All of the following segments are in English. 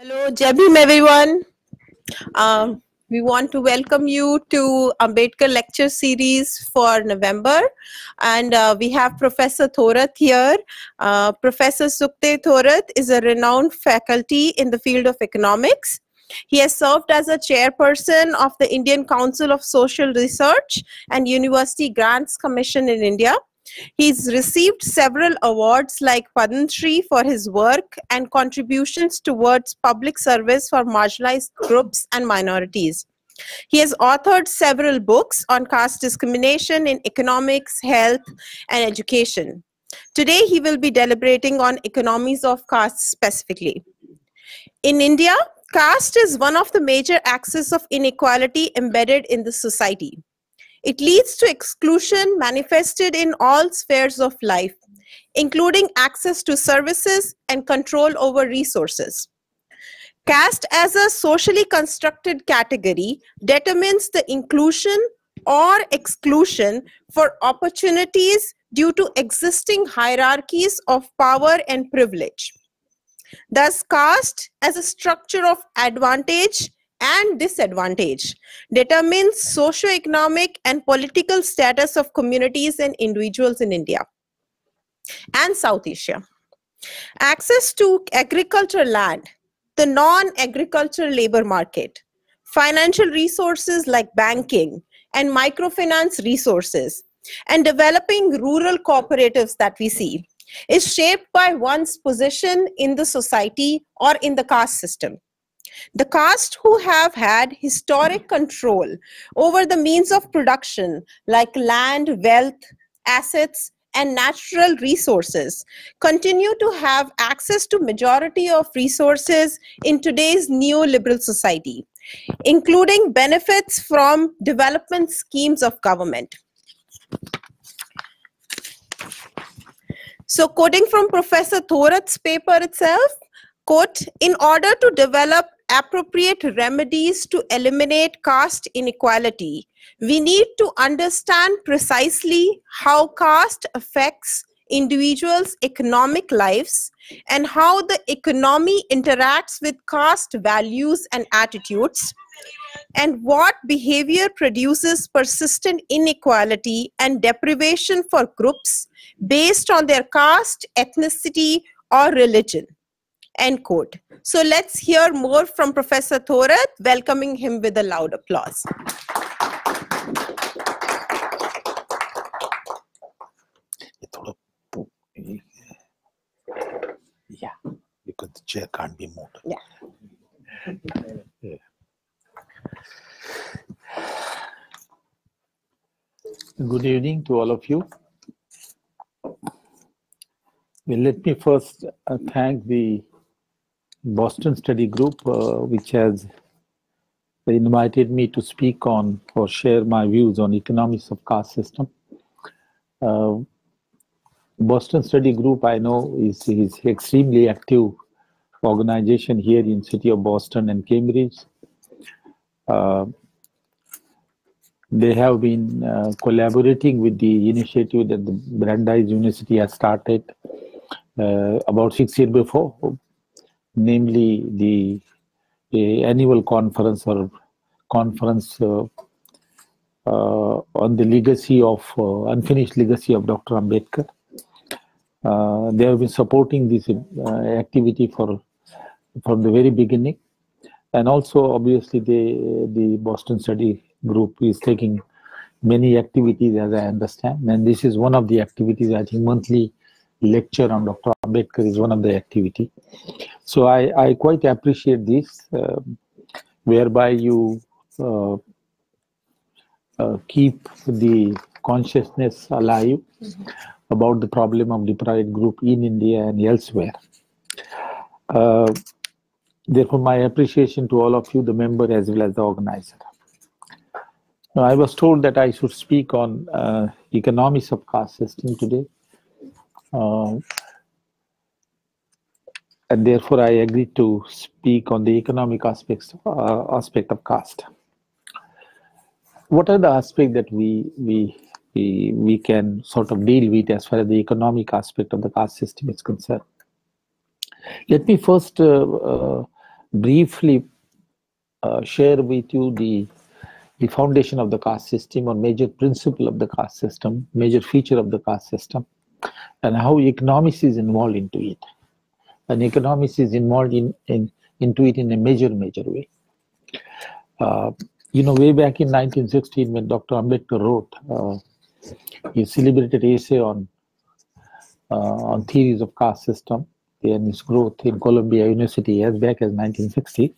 Hello, Jai Bhim everyone. Um, we want to welcome you to Ambedkar lecture series for November. And uh, we have Professor Thorat here. Uh, Professor Sukhadeo Thorat is a renowned faculty in the field of economics. He has served as a chairperson of the Indian Council of Social Research and University Grants Commission in India. He's received several awards like Padma Shri for his work and contributions towards public service for marginalized groups and minorities. He has authored several books on caste discrimination in economics, health, and education. Today, he will be deliberating on economies of caste specifically. In India, caste is one of the major axes of inequality embedded in the society. It leads to exclusion manifested in all spheres of life, including access to services and control over resources. Caste as a socially constructed category determines the inclusion or exclusion for opportunities due to existing hierarchies of power and privilege. Thus, caste as a structure of advantage and disadvantage determines socio-economic and political status of communities and individuals in India and South Asia. Access to agricultural land, the non-agricultural labor market, financial resources like banking and microfinance resources, and developing rural cooperatives that we see is shaped by one's position in the society or in the caste system. The caste who have had historic hmm. control over the means of production like land, wealth, assets, and natural resources continue to have access to majority of resources in today's neoliberal society, including benefits from development schemes of government. So quoting from Professor Thorat's paper itself, quote, in order to develop appropriate remedies to eliminate caste inequality, we need to understand precisely how caste affects individuals' economic lives and how the economy interacts with caste values and attitudes, and what behavior produces persistent inequality and deprivation for groups based on their caste, ethnicity, or religion. End quote. So let's hear more from Professor Thorat, welcoming him with a loud applause. Yeah, because the chair can't be moved. Yeah. Yeah. Good evening to all of you. Well, let me first uh, thank the Boston Study Group, uh, which has invited me to speak on or share my views on economics of caste system. Uh, Boston Study Group, I know, is, is extremely active organization here in city of Boston and Cambridge. Uh, they have been uh, collaborating with the initiative that the Brandeis University has started uh, about six years before, namely the, annual conference or conference uh, uh, on the legacy of uh, unfinished legacy of Dr. Ambedkar. They have been supporting this activity for from the very beginning, and also obviously the the Boston Study Group is taking many activities as I understand, and this is one of the activities. I think monthly lecture on Dr. Ambedkar is one of the activity. So I I quite appreciate this, uh, whereby you. Uh, uh, keep the consciousness alive about the problem of deprived group in India and elsewhere. Uh, therefore, my appreciation to all of you, the member as well as the organizer. Now, I was told that I should speak on uh, economics of caste system today. And therefore, I agreed to speak on the economic aspects uh, aspect of caste what are the aspects that we we we, we can sort of deal with as far as the economic aspect of the caste system is concerned let me first uh, uh, briefly uh, share with you the the foundation of the caste system or major principle of the caste system, major feature of the caste system, and how economics is involved into it. And economics is involved in, in into it in a major, major way. Uh, you know, way back in 1916, when Dr. Ambedkar wrote uh, his celebrated essay on uh, on theories of caste system and its growth in Columbia University as back as 1960,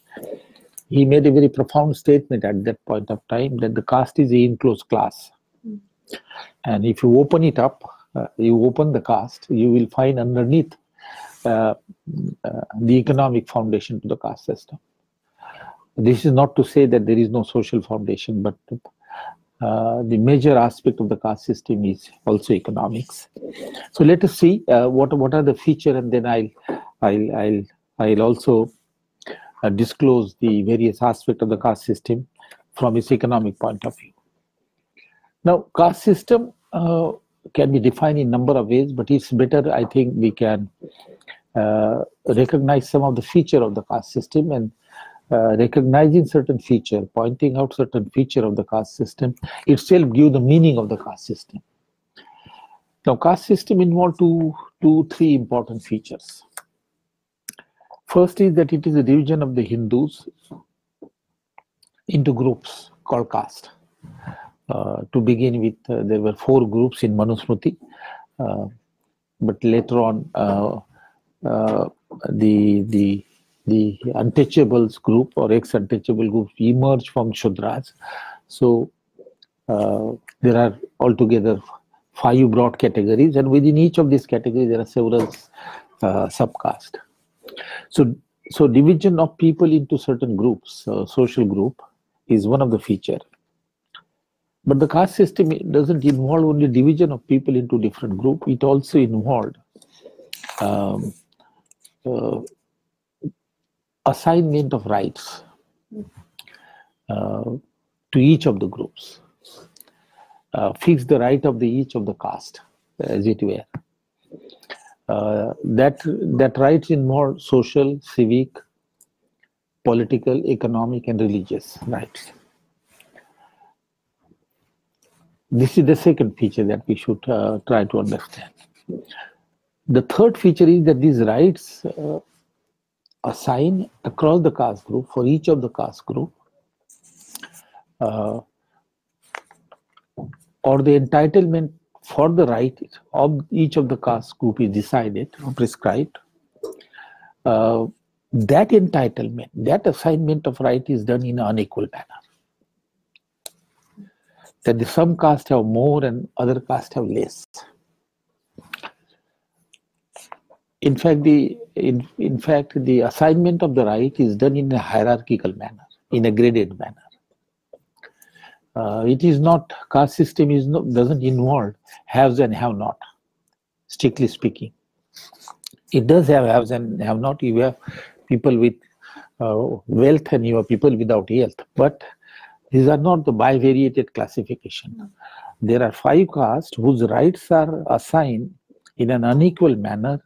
he made a very profound statement at that point of time that the caste is a enclosed class. And if you open it up, uh, you open the caste, you will find underneath the economic foundation to the caste system. This is not to say that there is no social foundation, but uh, the major aspect of the caste system is also economics. So let us see uh, what what are the feature, and then I'll I'll I'll I'll also uh, disclose the various aspects of the caste system from its economic point of view. Now, caste system uh, can be defined in number of ways, but it's better, I think, we can uh, recognize some of the feature of the caste system and uh, recognizing certain feature, pointing out certain feature of the caste system itself give the meaning of the caste system. Now, caste system involve two, two, three important features. First is that it is a division of the Hindus into groups called caste. Uh, to begin with, uh, there were four groups in Manusmriti, uh, but later on, the the the untouchables group or ex-untouchable group emerged from Shudras. So there are altogether five broad categories, and within each of these categories, there are several uh. So, so division of people into certain groups, uh, social group, is one of the feature. But the caste system doesn't involve only division of people into different groups. It also involved um, uh, assignment of rights uh, to each of the groups. Uh, fix the right of the each of the caste, as it were. Uh, that that rights involve social, civic, political, economic, and religious rights. This is the second feature that we should uh, try to understand. The third feature is that these rights uh, assign across the caste group for each of the caste group uh, or the entitlement for the right of each of the caste group is decided or prescribed, uh, that entitlement, that assignment of right is done in an unequal manner. That the some caste have more and other caste have less. In fact, the in, in fact the assignment of the right is done in a hierarchical manner, in a graded manner. Uh, it is not caste system is not doesn't involve haves and have not strictly speaking it does have haves and have not you have people with uh, wealth and you have people without wealth, but these are not the bivariated classification. There are five castes whose rights are assigned in an unequal manner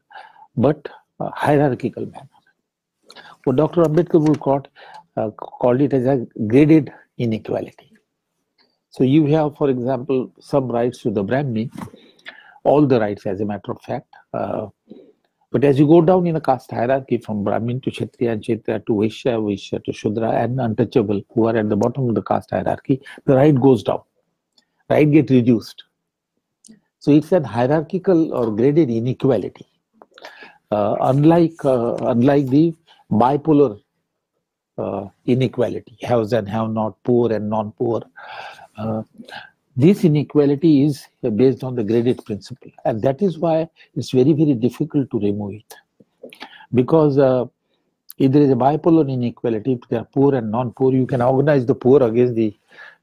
but hierarchical manner. What dr ambedkar would call, uh, called it as a graded inequality. So you have, for example, some rights to the Brahmin, all the rights as a matter of fact. Uh, but as you go down in a caste hierarchy from Brahmin to Kshatriya and Kshatriya to Vaishya, Vaishya to Shudra and untouchable who are at the bottom of the caste hierarchy, the right goes down. Right get reduced. So it's an hierarchical or graded inequality. Uh, unlike uh, unlike the bipolar uh, inequality, haves and have not, poor and non-poor, uh, this inequality is based on the graded principle and that is why it's very very difficult to remove it. Because uh, if there is a bipolar inequality if they are poor and non-poor you can organize the poor against the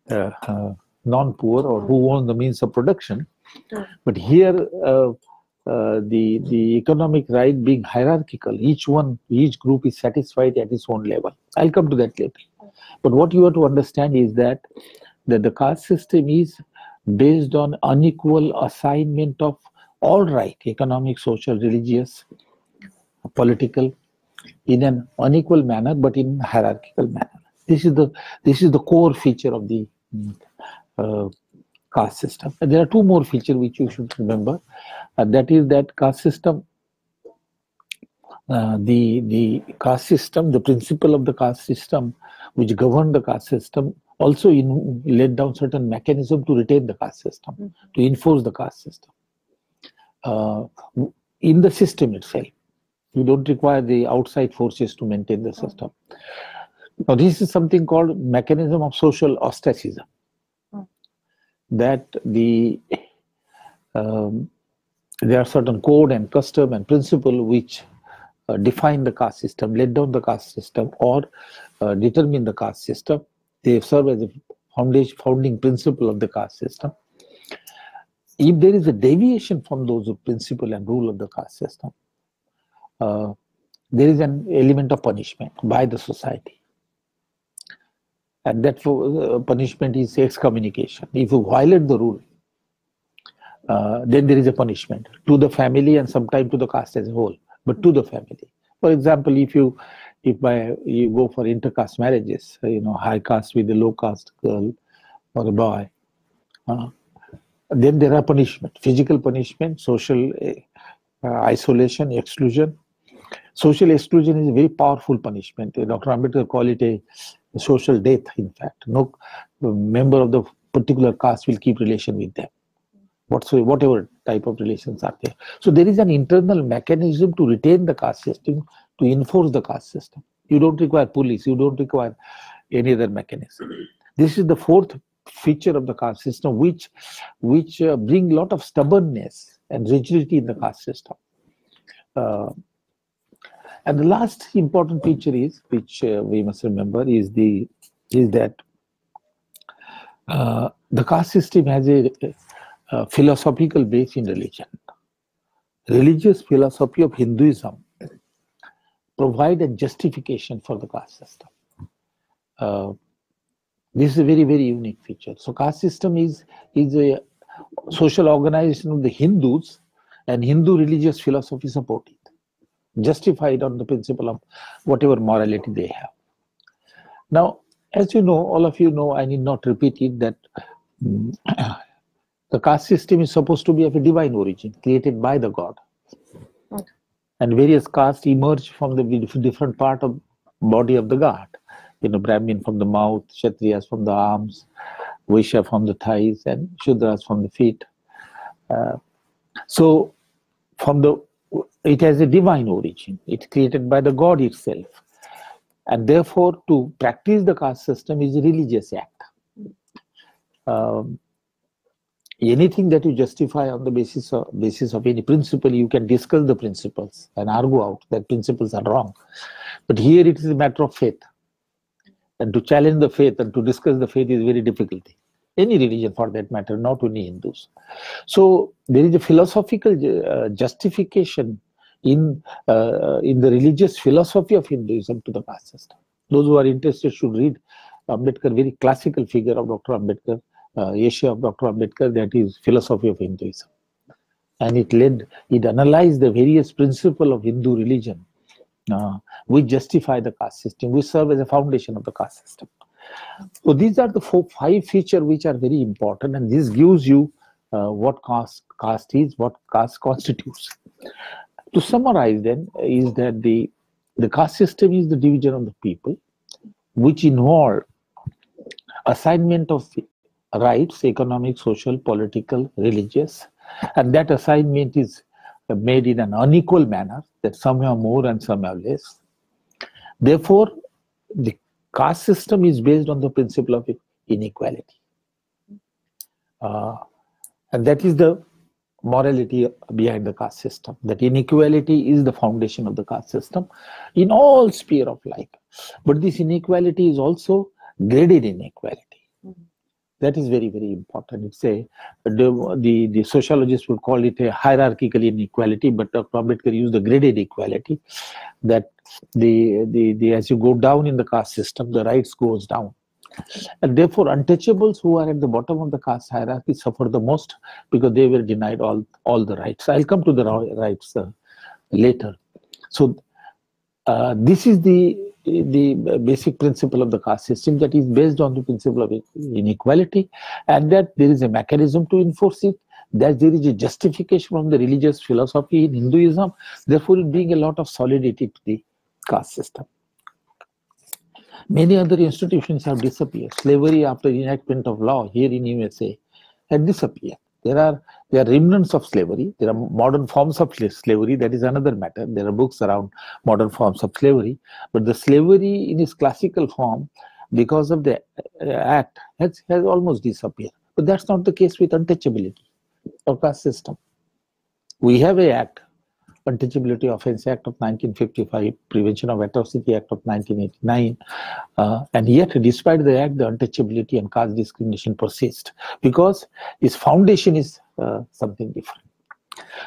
uh, uh non-poor or who own the means of production. But here uh, uh, the the economic right being hierarchical each one each group is satisfied at its own level. I'll come to that later. But what you have to understand is that that the caste system is based on unequal assignment of all right economic social religious political in an unequal manner, but in hierarchical manner. This is the this is the core feature of the uh, caste system. And there are two more features which you should remember. Uh, that is that caste system, uh, the the caste system, the principle of the caste system, which govern the caste system, also in, laid down certain mechanism to retain the caste system, mm -hmm. to enforce the caste system. Uh, in the system itself, you don't require the outside forces to maintain the system. Now, this is something called mechanism of social ostracism that the um, there are certain code and custom and principle which uh, define the caste system, let down the caste system, or uh, determine the caste system. They serve as a founding principle of the caste system. If there is a deviation from those principle and rule of the caste system, uh, there is an element of punishment by the society and that uh, punishment is excommunication. If you violate the rule, uh, then there is a punishment to the family and sometimes to the caste as a whole, but to the family. For example, if you if by you go for intercaste marriages, uh, you know, high caste with a low caste girl or a boy, uh, then there are punishment, physical punishment, social uh, isolation, exclusion. Social exclusion is a very powerful punishment. Dr. Ambedkar call it a social death, in fact. No member of the particular caste will keep relation with them, whatsoever, whatever type of relations are there. So there is an internal mechanism to retain the caste system, to enforce the caste system. You don't require police, you don't require any other mechanism. This is the fourth feature of the caste system, which which uh, bring a lot of stubbornness and rigidity in the caste system. Uh, and the last important feature is, which uh, we must remember, is the is that uh, the caste system has a, a, philosophical base in religion. Religious philosophy of Hinduism provide a justification for the caste system. Uh, this is a very very unique feature. So caste system is is a social organization of the Hindus, and Hindu religious philosophy support it justified on the principle of whatever morality they have. Now, as you know, all of you know, I need not repeat it, that um, the caste system is supposed to be of a divine origin, created by the God. Okay. And various castes emerge from the different part of body of the God. You know, Brahmin from the mouth, Kshatriyas from the arms, Vaishya from the thighs, and Shudras from the feet. Uh, so, from the it has a divine origin. It's created by the God itself. And therefore, to practice the caste system is a religious act. Um, anything that you justify on the basis of, basis of any principle, you can discuss the principles and argue out that principles are wrong. But here it is a matter of faith. And to challenge the faith and to discuss the faith is very difficult any religion for that matter, not only Hindus. So there is a philosophical uh, justification in uh, in the religious philosophy of Hinduism to the system. Those who are interested should read Ambedkar, very classical figure of Dr. Ambedkar, uh, Asia of Dr. Ambedkar, that is philosophy of Hinduism. And it led, it analyzed the various principles of Hindu religion uh, which justify the caste system, which serve as a foundation of the caste system. So these are the four, five features which are very important, and this gives you uh, what caste, caste is, what caste constitutes. To summarize, then, is that the the caste system is the division of the people, which involve assignment of rights, economic, social, political, religious, and that assignment is made in an unequal manner, that some have more and some have less. Therefore, the caste system is based on the principle of inequality. Uh, and that is the morality behind the caste system, that inequality is the foundation of the caste system in all sphere of life. But this inequality is also graded inequality. That is very, very important. It's a, the, the, the sociologists would call it a hierarchical inequality, but Dr. Ambedkar used the graded equality, that the, the, the as you go down in the caste system, the rights goes down. And therefore, untouchables who are at the bottom of the caste hierarchy suffer the most because they were denied all, all the rights. I'll come to the rights uh, later. So, uh, this is the the basic principle of the caste system that is based on the principle of inequality and that there is a mechanism to enforce it that there is a justification from the religious philosophy in hinduism therefore it brings a lot of solidity to the caste system. Many other institutions have disappeared. Slavery after enactment of law here in usa had disappeared there are there are remnants of slavery. There are modern forms of slavery. That is another matter. There are books around modern forms of slavery. But the slavery in its classical form, because of the uh, act, has, has almost disappeared. But that's not the case with untouchability of caste system. We have a act Untouchability Offence Act of 1955, Prevention of Atrocity Act of 1989, uh, and yet, despite the act, the untouchability and caste discrimination persist because its foundation is uh, something different.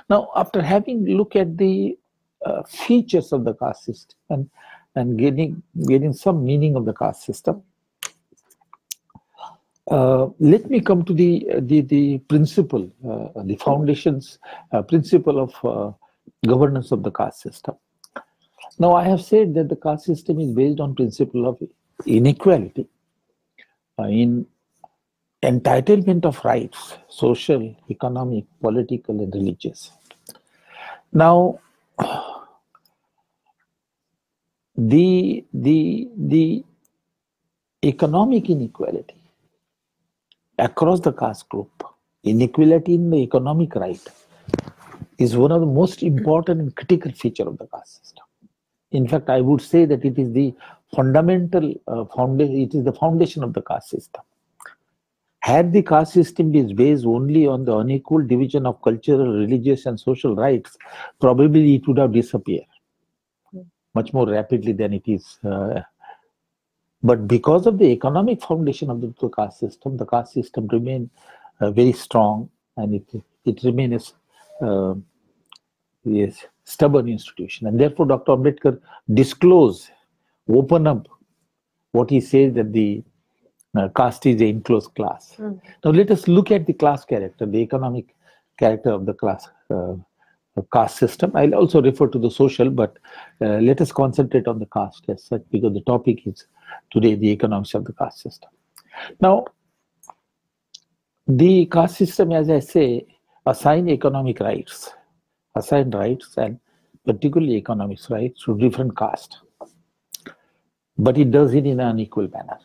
Now, after having look at the uh, features of the caste system and, and getting, getting some meaning of the caste system, uh, let me come to the the, the principle, uh, the foundations uh, principle of uh, governance of the caste system. Now, I have said that the caste system is based on principle of inequality uh, in entitlement of rights, social, economic, political, and religious. Now, the the the economic inequality across the caste group, inequality in the economic right is one of the most important and critical feature of the caste system. In fact, I would say that it is the fundamental uh, foundation, it is the foundation of the caste system. Had the caste system been based only on the unequal division of cultural, religious, and social rights, probably it would have disappeared much more rapidly than it is. Uh, but because of the economic foundation of the, caste system, the caste system remained uh, very strong and it, it remains uh, yes, stubborn institution. And therefore, Dr. Ambedkar disclose, open up what he says that the uh, caste is a enclosed class. Mm. Now, let us look at the class character, the economic character of the class uh, caste system. I'll also refer to the social, but uh, let us concentrate on the caste as such because the topic is today the economics of the caste system. Now, the caste system, as I say, assign economic rights, assign rights and particularly economic rights to different castes. But it does it in an unequal manner.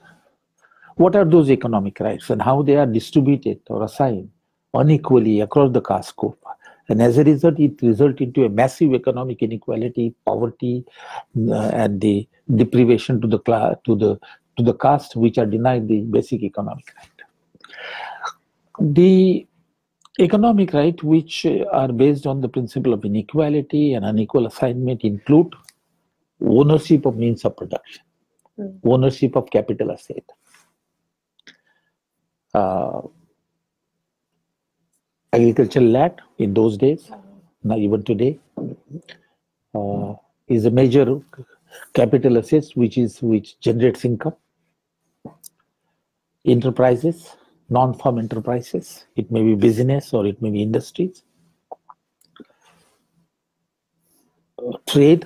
What are those economic rights and how they are distributed or assigned unequally across the caste group? And as a result, it results into a massive economic inequality, poverty, uh, and the deprivation to the class, to the to the caste which are denied the basic economic right. The Economic rights which uh, are based on the principle of inequality and unequal assignment include ownership of means of production, mm. ownership of capital asset, uh, agricultural land in those days, now even today, uh, is a major capital asset which is which generates income. Enterprises, non-farm enterprises. It may be business or it may be industries. trade,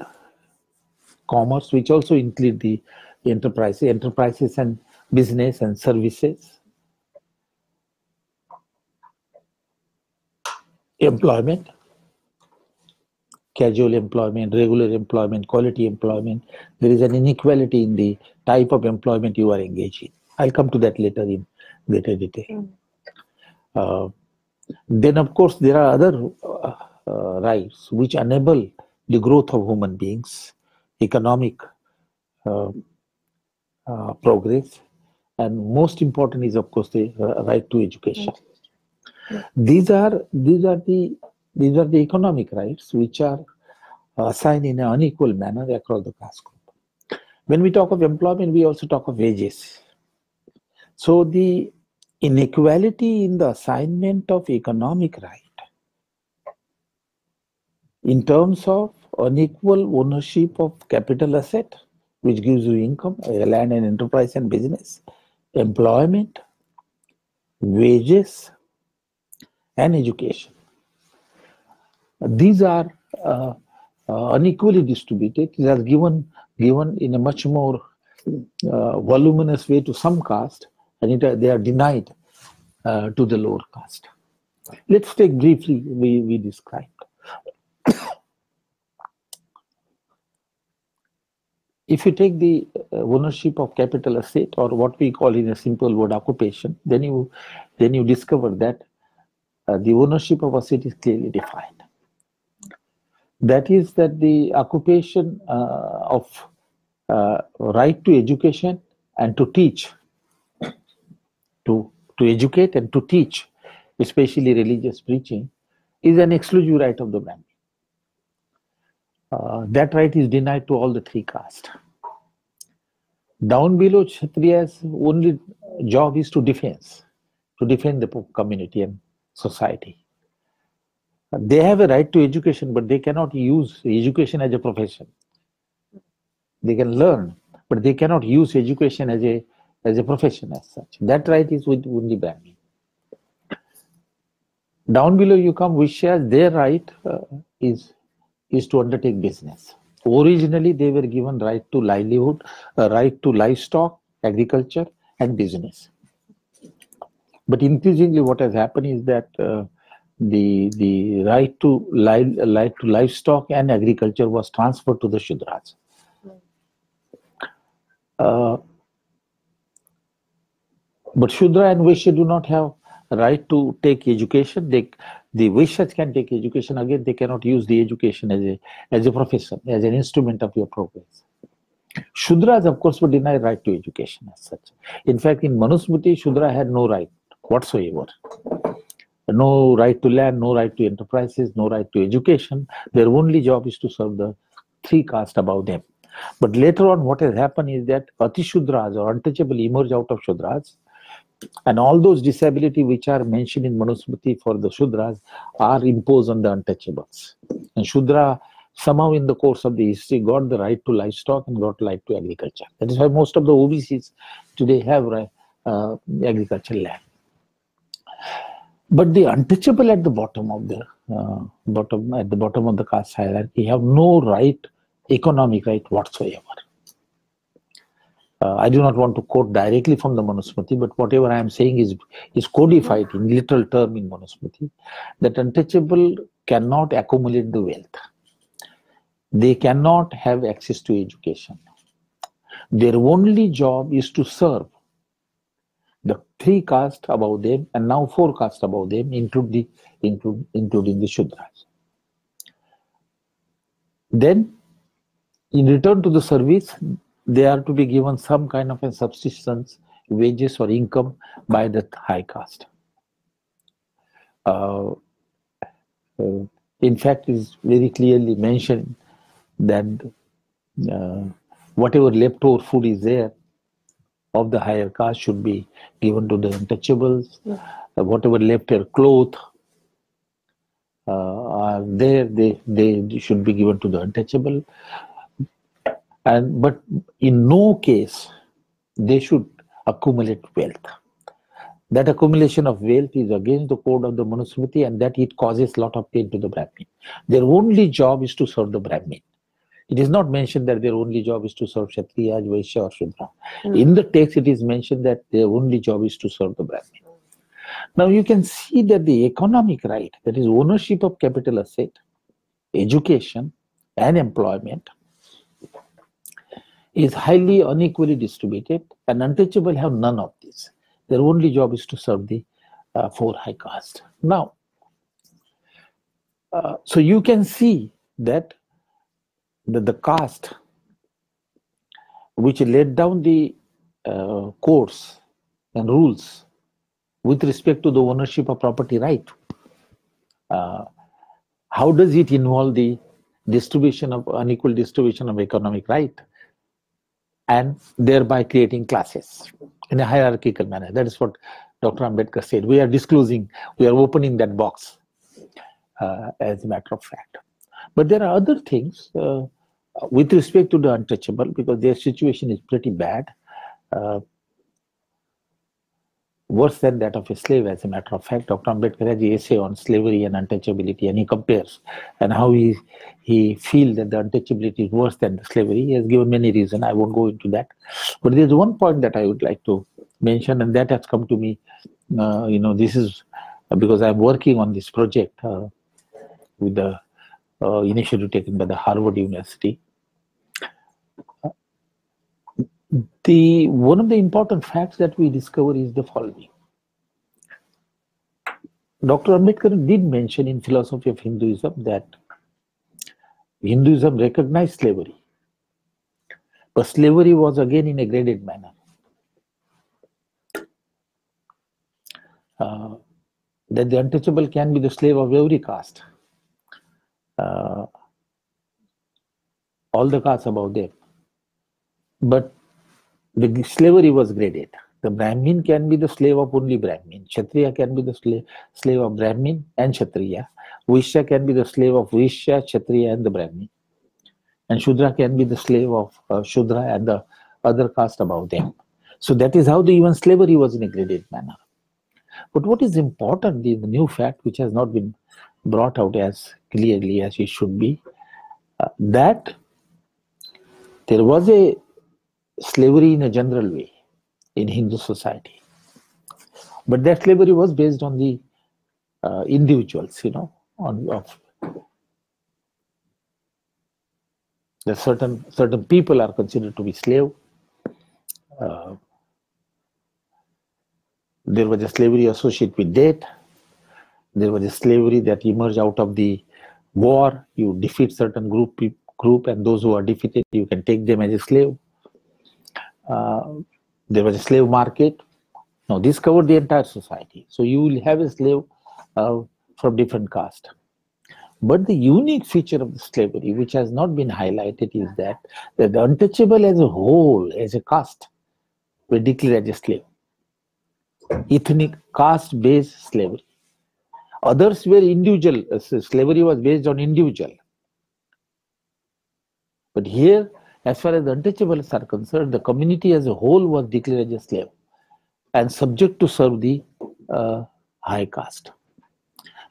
commerce, which also include the enterprise, enterprises and business and services. Employment, casual employment, regular employment, quality employment. There is an inequality in the type of employment you are engaged in. I'll come to that later in greater detail. Uh, then, of course, there are other uh, uh, rights which enable the growth of human beings, economic uh, uh, progress, and most important is, of course, the uh, right to education. These are these are the these are the economic rights which are assigned in an unequal manner across the caste group. When we talk of employment, we also talk of wages. So the inequality in the assignment of economic right in terms of unequal ownership of capital asset, which gives you income, land and enterprise and business, employment, wages, and education. These are uh, uh, unequally distributed. It has given given in a much more uh, voluminous way to some caste, and it, they are denied uh, to the lower caste. Let's take briefly we, we described. if you take the uh, ownership of capital asset or what we call in a simple word occupation, then you then you discover that uh, the ownership of asset is clearly defined. That is that the occupation uh, of uh, right to education and to teach, to to educate and to teach, especially religious preaching, is an exclusive right of the Brahmin. Uh, that right is denied to all the three castes. Down below, Kshatriya's only job is to defense, to defend the community and society. They have a right to education, but they cannot use education as a profession. They can learn, but they cannot use education as a as a profession as such. That right is with only Brahmin. Down below you come Vaishyas, their right uh, is is to undertake business. Originally, they were given right to livelihood, uh, right to livestock, agriculture, and business. But increasingly, what has happened is that uh, the the right to live, right to livestock and agriculture was transferred to the Shudras. Uh, but Shudra and Vaishya do not have right to take education. They the Vaishyas can take education again. They cannot use the education as a as a profession, as an instrument of your progress. Shudras, of course, were denied right to education as such. In fact, in Manusmriti, Shudra had no right whatsoever. No right to land, no right to enterprises, no right to education. Their only job is to serve the three castes above them. But later on, what has happened is that Atishudras or untouchable emerge out of Shudras and all those disability which are mentioned in Manusmriti for the Shudras are imposed on the untouchables. And Shudra somehow in the course of the history got the right to livestock and got right to agriculture. That is why most of the OBCs today have uh, agricultural land. But the untouchable at the bottom of the uh, bottom at the bottom of the caste hierarchy have no right, economic right whatsoever. Uh, I do not want to quote directly from the Manusmriti, but whatever I am saying is, is codified in literal term in Manusmriti, that untouchable cannot accumulate the wealth. They cannot have access to education. Their only job is to serve the three castes above them and now four castes above them, include the, include, including the Shudras. Then, in return to the service, they are to be given some kind of a subsistence, wages or income by the high caste. Uh, uh, in fact, it is very clearly mentioned that uh, whatever leftover food is there of the higher caste should be given to the untouchables. Yeah. Whatever leftover cloth uh, are there, they, they should be given to the untouchable and but in no case they should accumulate wealth. That accumulation of wealth is against the code of the manusmriti and that it causes a lot of pain to the brahmin. Their only job is to serve the brahmin. It is not mentioned that their only job is to serve kshatriya vaishya or shudra mm. in the text it is mentioned that their only job is to serve the brahmin. Now you can see that the economic right that is ownership of capital asset education and employment is highly unequally distributed and untouchable have none of these. Their only job is to serve the uh, four high caste. Now, uh, so you can see that the, the caste which laid down the uh, and rules with respect to the ownership of property right. Uh, how does it involve the distribution of unequal distribution of economic right? And thereby creating classes in a hierarchical manner. That is what Dr. Ambedkar said. We are disclosing, we are opening that box uh, as a matter of fact. But there are other things uh, with respect to the untouchable because their situation is pretty bad. Uh, worse than that of a slave, as a matter of fact. Dr. Ambedkar has an essay on slavery and untouchability, and he compares and how he he feels that the untouchability is worse than the slavery. He has given many reasons. I won't go into that. But there's one point that I would like to mention, and that has come to me. Uh, you know, this is because I'm working on this project uh, with the uh, initiative taken by the Harvard University. The one of the important facts that we discover is the following. Dr. Ambedkar did mention in philosophy of Hinduism that Hinduism recognized slavery, but slavery was again in a graded manner. Uh, that the untouchable can be the slave of every caste. Uh, all the castes above them. But the slavery was graded. The Brahmin can be the slave of only Brahmin. Kshatriya can be the slave, slave of Brahmin and Kshatriya. Vaishya can be the slave of Vaishya, Kshatriya and the Brahmin. And Shudra can be the slave of uh, Shudra and the other caste above them. So that is how the even slavery was in a graded manner. But what is important is the new fact which has not been brought out as clearly as it should be, uh, that there was a slavery in a general way in Hindu society. But that slavery was based on the uh, individuals, you know, on of the certain certain people are considered to be slave. Uh, there was a slavery associated with debt. There was a slavery that emerged out of the war. You defeat certain group group, and those who are defeated, you can take them as a slave. Uh, there was a slave market. Now, this covered the entire society. So you will have a slave uh, from different caste. But the unique feature of the slavery, which has not been highlighted, is that, that the untouchable as a whole, as a caste, were declared as a slave. Ethnic caste-based slavery. Others were individual. Uh, slavery was based on individual. But here, as far as the untouchables are concerned, the community as a whole was declared as a slave and subject to serve the uh, high caste.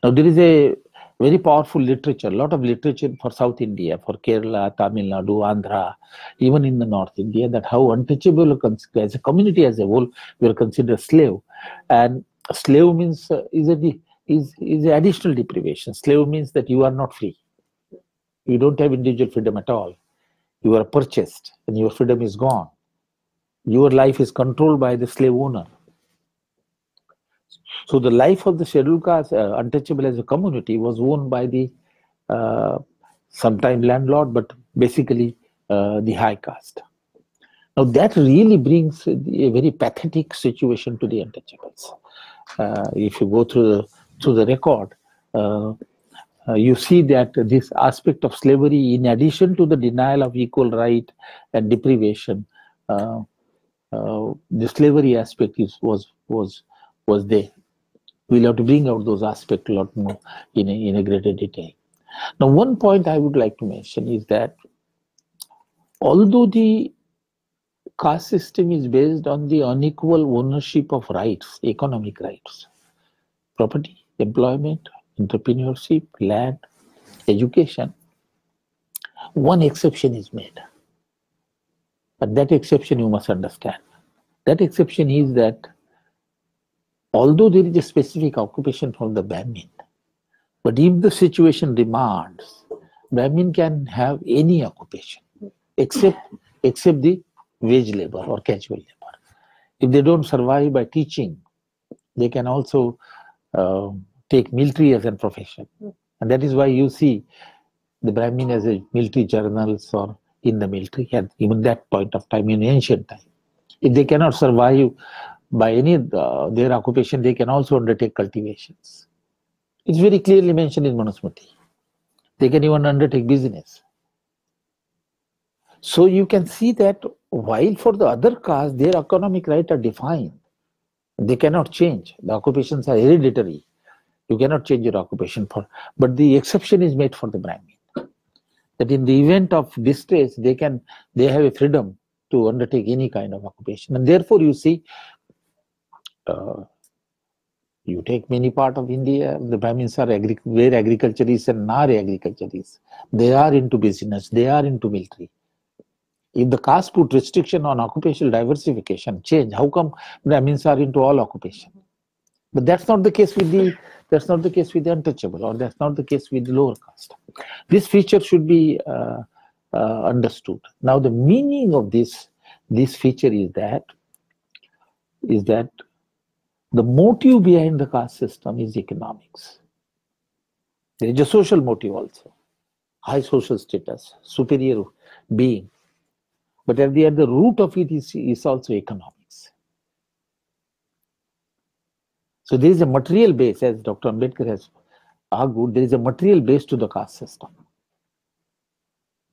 Now, there is a very powerful literature, a lot of literature for South India, for Kerala, Tamil Nadu, Andhra, even in the North India, that how untouchable as a community as a whole were considered slave. And slave means uh, is a is is additional deprivation. Slave means that you are not free. You don't have individual freedom at all you are purchased and your freedom is gone. Your life is controlled by the slave owner. So the life of the scheduled caste, uh, untouchable as a community, was owned by the uh, sometime landlord, but basically uh, the high caste. Now that really brings a very pathetic situation to the untouchables. Uh, if you go through the through the record, uh, you see that this aspect of slavery, in addition to the denial of equal right and deprivation, uh, uh, the slavery aspect is, was was was there. We'll have to bring out those aspects a lot more in a, in a greater detail. Now, one point I would like to mention is that although the caste system is based on the unequal ownership of rights, economic rights, property, employment, entrepreneurship, land, education. One exception is made. But that exception you must understand. That exception is that although there is a specific occupation from the Brahmin, but if the situation demands, Brahmin can have any occupation except except the wage labor or casual labor. If they don't survive by teaching, they can also uh, take military as a profession. Mm. And that is why you see the Brahmin as a military journals or in the military at even that point of time in ancient time. If they cannot survive by any uh, their occupation, they can also undertake cultivations. It's very clearly mentioned in Manusmriti. They can even undertake business. So you can see that while for the other caste, their economic rights are defined, they cannot change. The occupations are hereditary. You cannot change your occupation for, but the exception is made for the Brahmin. That in the event of distress, they can, they have a freedom to undertake any kind of occupation. And therefore you see, uh, You take many part of India, the Brahmins are agri- where agriculture is and not agriculture is. They are into business, they are into military. If the caste put restriction on occupational diversification, change, how come Brahmins are into all occupation? But that's not the case with the that's not the case with the untouchable, or that's not the case with the lower caste. This feature should be uh, uh, understood. Now, the meaning of this this feature is that is that the motive behind the caste system is economics. There is a social motive also, high social status, superior being. But at the, at the root of it is, is also economics. So there is a material base, as Dr. Ambedkar has argued, there is a material base to the caste system.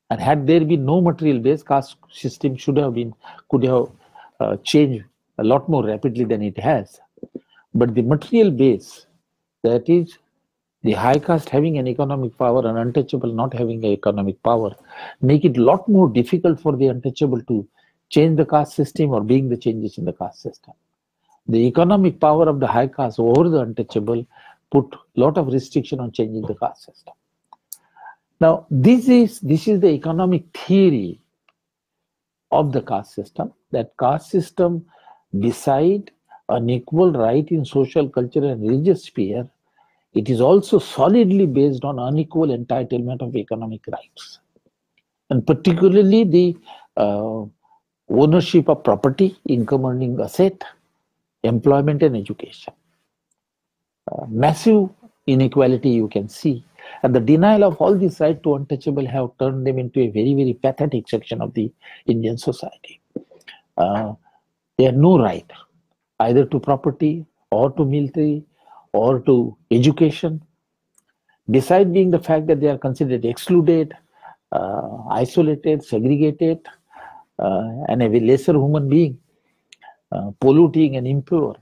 And had there been no material base, caste system should have been, could have uh, changed a lot more rapidly than it has. But the material base, that is the high caste having an economic power and untouchable not having an economic power, make it a lot more difficult for the untouchable to change the caste system or being the changes in the caste system. The economic power of the high caste over the untouchable put a lot of restriction on changing the caste system. Now, this is this is the economic theory of the caste system. That caste system beside an equal right in social, cultural, and religious sphere, it is also solidly based on unequal entitlement of economic rights, and particularly the uh, ownership of property, income earning asset, employment, and education. Uh, massive inequality you can see. And the denial of all these rights to untouchable have turned them into a very, very pathetic section of the Indian society. Uh, they have no right either to property or to military or to education. Besides being the fact that they are considered excluded, uh, isolated, segregated, uh, and a lesser human being, uh, polluting and impure,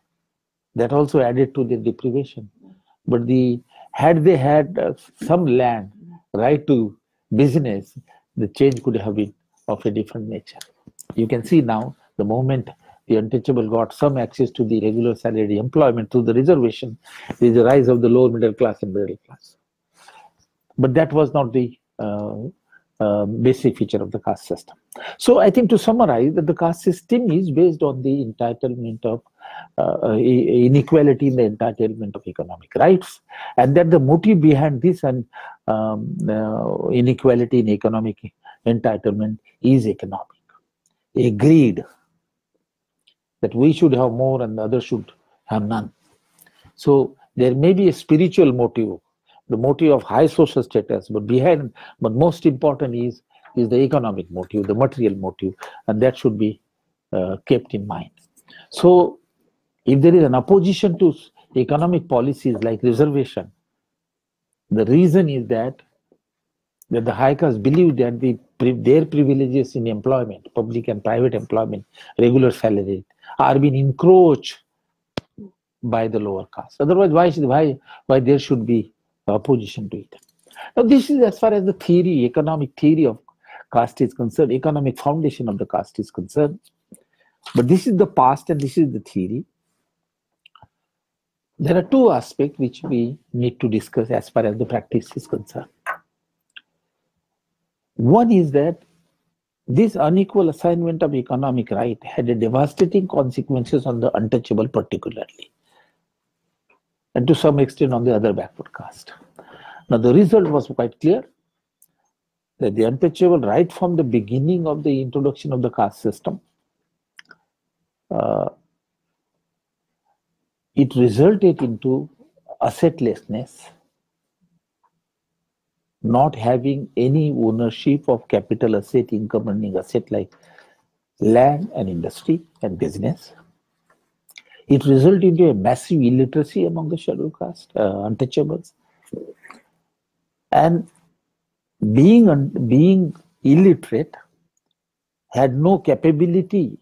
that also added to their deprivation. But the had they had uh, some land, right to business, the change could have been of a different nature. You can see now the moment the untouchable got some access to the regular salary employment through the reservation, there is a rise of the lower middle class and middle class. But that was not the uh, uh, basic feature of the caste system. So I think to summarize that the caste system is based on the entitlement of uh, inequality in the entitlement of economic rights and that the motive behind this and um, uh, inequality in economic entitlement is economic. A greed that we should have more and the other should have none. So there may be a spiritual motive, the motive of high social status, but behind, but most important is is the economic motive, the material motive, and that should be uh, kept in mind. So if there is an opposition to economic policies like reservation, the reason is that that the high caste believe that the, their privileges in employment, public and private employment, regular salary, are being encroached by the lower caste. Otherwise, why why why there should be Uh, opposition to it? Now, this is as far as the theory, economic theory of caste is concerned, economic foundation of the caste is concerned. But this is the past and this is the theory. There are two aspects which we need to discuss as far as the practice is concerned. One is that this unequal assignment of economic right had a devastating consequences on the untouchable particularly, and to some extent on the other backward caste. Now the result was quite clear that the untouchable right from the beginning of the introduction of the caste system, uh, it resulted into assetlessness not having any ownership of capital asset, income earning asset like land and industry and business. It resulted into a massive illiteracy among the scheduled caste, uh, untouchables. And being, being illiterate had no capability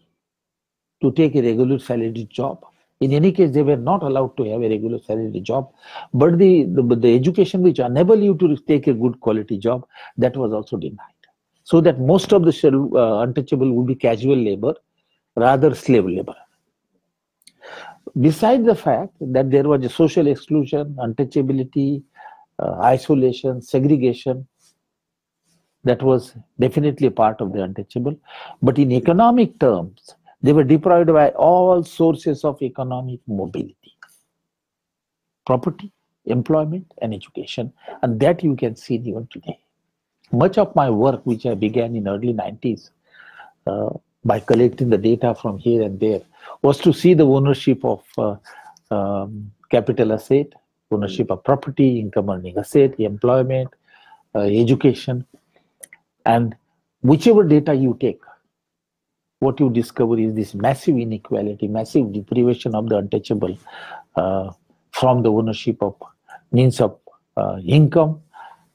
to take a regular salaried job in any case, they were not allowed to have a regular salary job. But the, the, the education which enable you to take a good quality job, that was also denied. So that most of the uh, untouchable would be casual labor rather slave labor. Besides the fact that there was a social exclusion, untouchability, uh, isolation, segregation, that was definitely a part of the untouchable. But in economic terms, they were deprived by all sources of economic mobility property, employment, and education. And that you can see even today. Much of my work, which I began in early 90s uh, by collecting the data from here and there, was to see the ownership of uh, um, capital asset, ownership of property, income earning asset, employment, uh, education, and whichever data you take, what you discover is this massive inequality, massive deprivation of the untouchable uh, from the ownership of means of uh, income,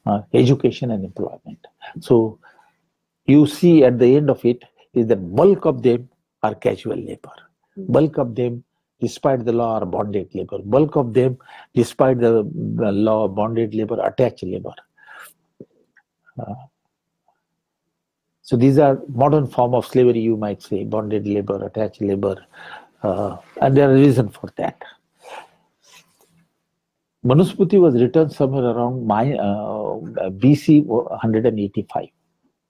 uh, education, and employment. So you see at the end of it is that bulk of them are casual labor. Bulk of them, despite the law, are bonded labor. Bulk of them, despite the, the law, bonded labor, attached labor. Uh, so these are modern form of slavery, you might say, bonded labor, attached labor, uh, and there are reasons for that. Manusmriti was written somewhere around my, uh, BC 185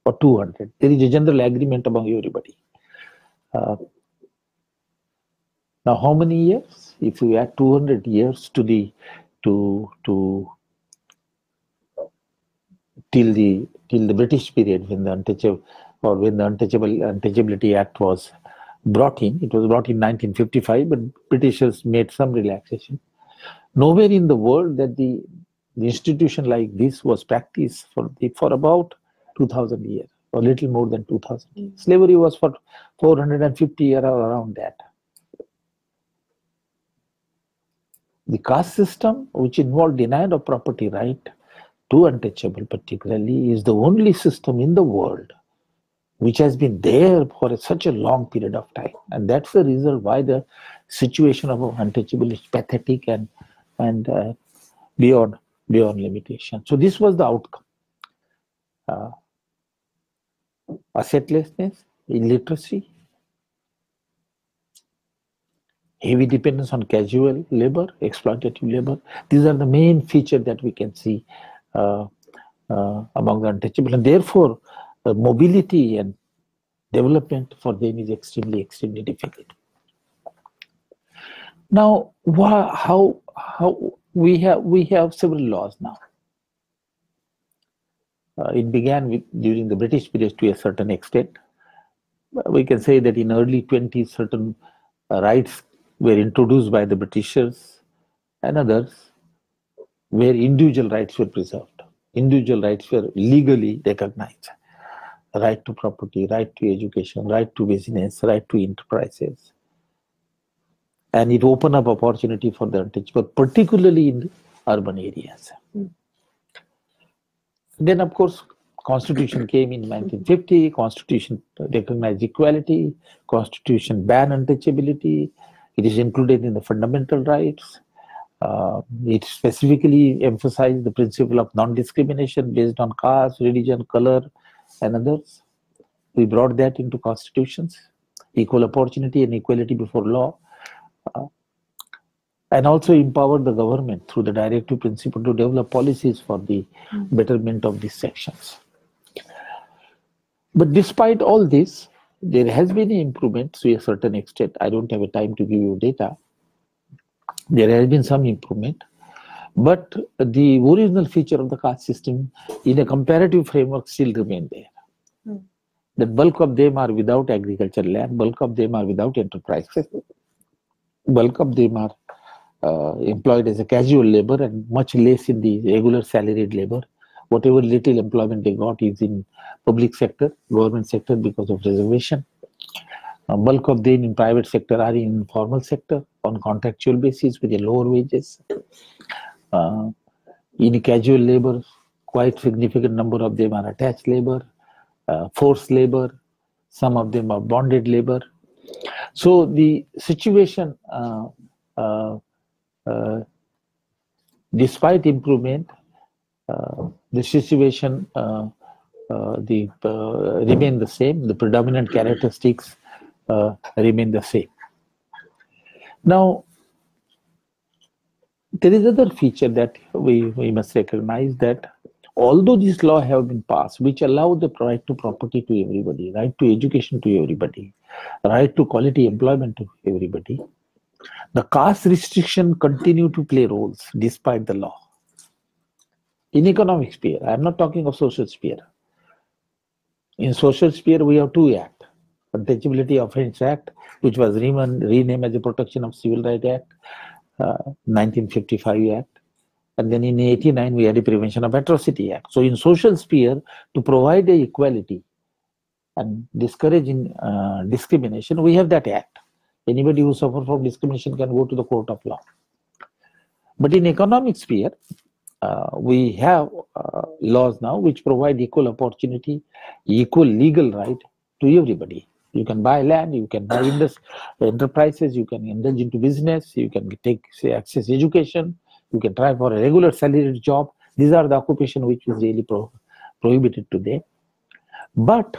or 200. There is a general agreement among everybody. Now, how many years? If you add 200 years to the to to till the till the British period when the untouchable or when the untouchable untouchability act was brought in. It was brought in 1955, but Britishers made some relaxation. Nowhere in the world that the, the institution like this was practiced for the, for about 2,000 years, or little more than 2,000 years. Mm. Slavery was for 450 years or around that. The caste system, which involved denial of property right, to untouchable particularly is the only system in the world which has been there for such a long period of time. And that's the reason why the situation of untouchable is pathetic and and uh, beyond beyond limitation. So this was the outcome. Uh, assetlessness illiteracy heavy dependence on casual labor exploitative labor these are the main features that we can see uh, uh, among the untouchable. And therefore, uh, mobility and development for them is extremely, extremely difficult. Now, how how we have we have several laws now. Uh, it began with during the British period to a certain extent. We can say that in early 20s, certain uh, rights were introduced by the Britishers and others where individual rights were preserved. Individual rights were legally recognized. Right to property, right to education, right to business, right to enterprises. And it opened up opportunity for the untouchable, particularly in the urban areas. Mm. Then, of course, Constitution came in 1950. Constitution recognized equality. Constitution banned untouchability. It is included in the fundamental rights. Uh, it specifically emphasized the principle of non-discrimination based on caste, religion, color, and others. We brought that into constitutions, equal opportunity and equality before law, uh, and also empowered the government through the directive principle to develop policies for the mm. betterment of these sections. But despite all this, there has been an improvement to a certain extent. I don't have a time to give you data, there has been some improvement but the original feature of the caste system in a comparative framework still remain there mm. the bulk of them are without agricultural land bulk of them are without enterprises bulk of them are uh, employed as a casual labor and much less in the regular salaried labor whatever little employment they got is in public sector government sector because of reservation uh, bulk of them in private sector are in informal sector on contractual basis with lower wages. Uh, in casual labor, quite significant number of them are attached labor, uh, forced labor, some of them are bonded labor. So the situation, uh, uh, uh despite improvement, Uh, the situation uh, uh, the remain the same. The predominant characteristics uh, remain the same. Now, there is other feature that we, we must recognize that although these law have been passed, which allow the right to property to everybody, right to education to everybody, right to quality employment to everybody, the caste restriction continue to play roles despite the law. In economic sphere, I am not talking of social sphere. In social sphere, we have two acts. Untouchability Offence Act, which was renamed, as the Protection of Civil Rights Act, uh, 1955 Act. And then in 89, we had the Prevention of Atrocity Act. So in social sphere, to provide equality and discouraging uh, discrimination, we have that act. Anybody who suffers from discrimination can go to the court of law. But in economic sphere, uh, we have uh, laws now which provide equal opportunity, equal legal right to everybody. You can buy land, you can buy enterprises, you can indulge into business, you can take say, access education, you can try for a regular salaried job. These are the occupation which is really pro prohibited today. But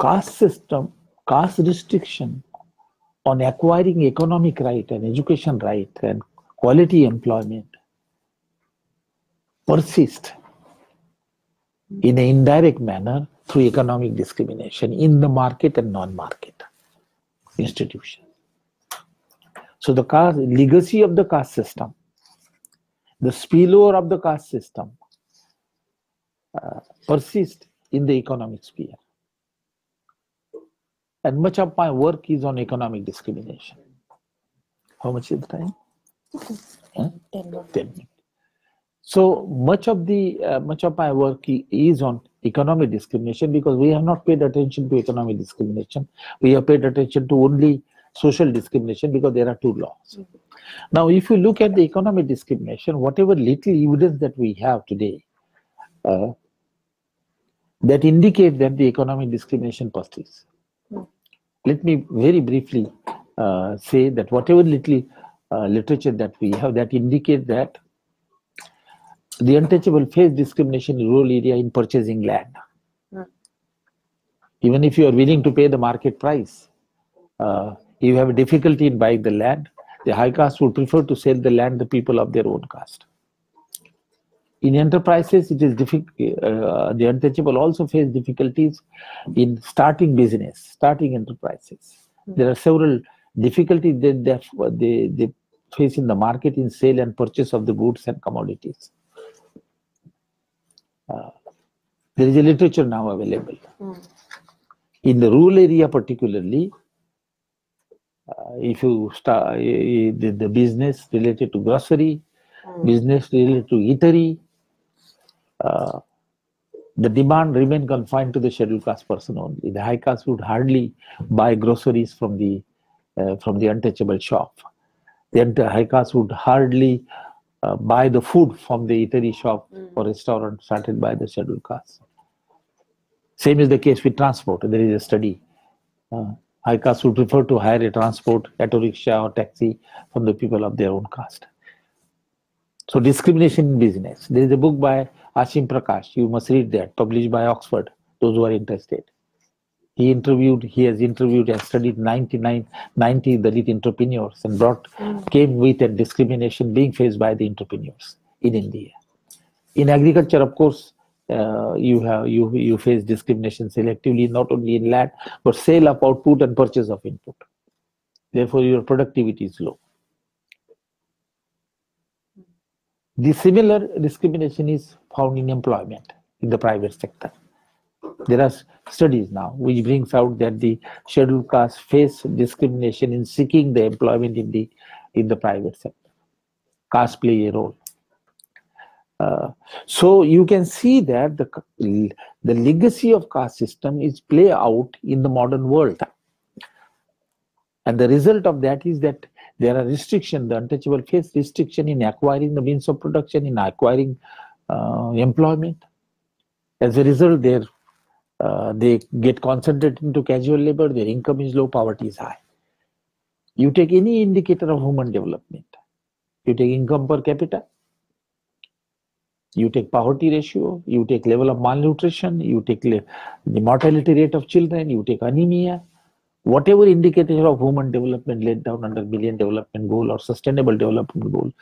caste system, caste restriction on acquiring economic right and education right and quality employment persist in an indirect manner through economic discrimination in the market and non-market institutions. So the caste, legacy of the caste system, the spillover of the caste system uh, persist in the economic sphere. And much of my work is on economic discrimination. How much is the time? Huh? Ten minutes. So much of the uh, much of my work is on economic discrimination because we have not paid attention to economic discrimination. We have paid attention to only social discrimination because there are two laws. Mm -hmm. Now, if you look at the economic discrimination, whatever little evidence that we have today, uh, that indicate that the economic discrimination persists. Mm -hmm. Let me very briefly uh, say that whatever little uh, literature that we have that indicate that the untouchable face discrimination in rural area in purchasing land. Mm. Even if you are willing to pay the market price, uh, you have a difficulty in buying the land. The high caste would prefer to sell the land to people of their own caste. In enterprises, it is difficult. Uh, the untouchable also face difficulties in starting business, starting enterprises. Mm. There are several difficulties that they, they, they face in the market in sale and purchase of the goods and commodities uh, there is a literature now available. Mm. In the rural area, particularly, uh, if you start uh, the, the, business related to grocery, mm. business related to eatery, uh, the demand remain confined to the scheduled caste person only. The high caste would hardly buy groceries from the uh, from the untouchable shop. The high caste would hardly uh, buy the food from the eatery shop mm. or restaurant started by the scheduled caste. Same is the case with transport. There is a study. Uh, high caste would prefer to hire a transport, auto rickshaw or taxi from the people of their own caste. So discrimination in business. There is a book by Aseem Prakash. You must read that, published by Oxford. Those who are interested he interviewed he has interviewed and studied 99 90 dalit entrepreneurs and brought mm. came with a discrimination being faced by the entrepreneurs in india. In agriculture of course uh, you have you you face discrimination selectively not only in land but sale of output and purchase of input. Therefore your productivity is low. The similar discrimination is found in employment in the private sector there are studies now which brings out that the scheduled caste face discrimination in seeking the employment in the in the private sector. Caste play a role. Uh, so you can see that the the legacy of caste system is play out in the modern world, and the result of that is that there are restrictions, the untouchable face restriction in acquiring the means of production, in acquiring uh, employment. As a result, their uh, they get concentrated into casual labor, their income is low, poverty is high. You take any indicator of human development, you take income per capita, you take poverty ratio, you take level of malnutrition, you take the mortality rate of children, you take anemia, whatever indicator of human development laid down under Millennium Development Goal or Sustainable Development Goal,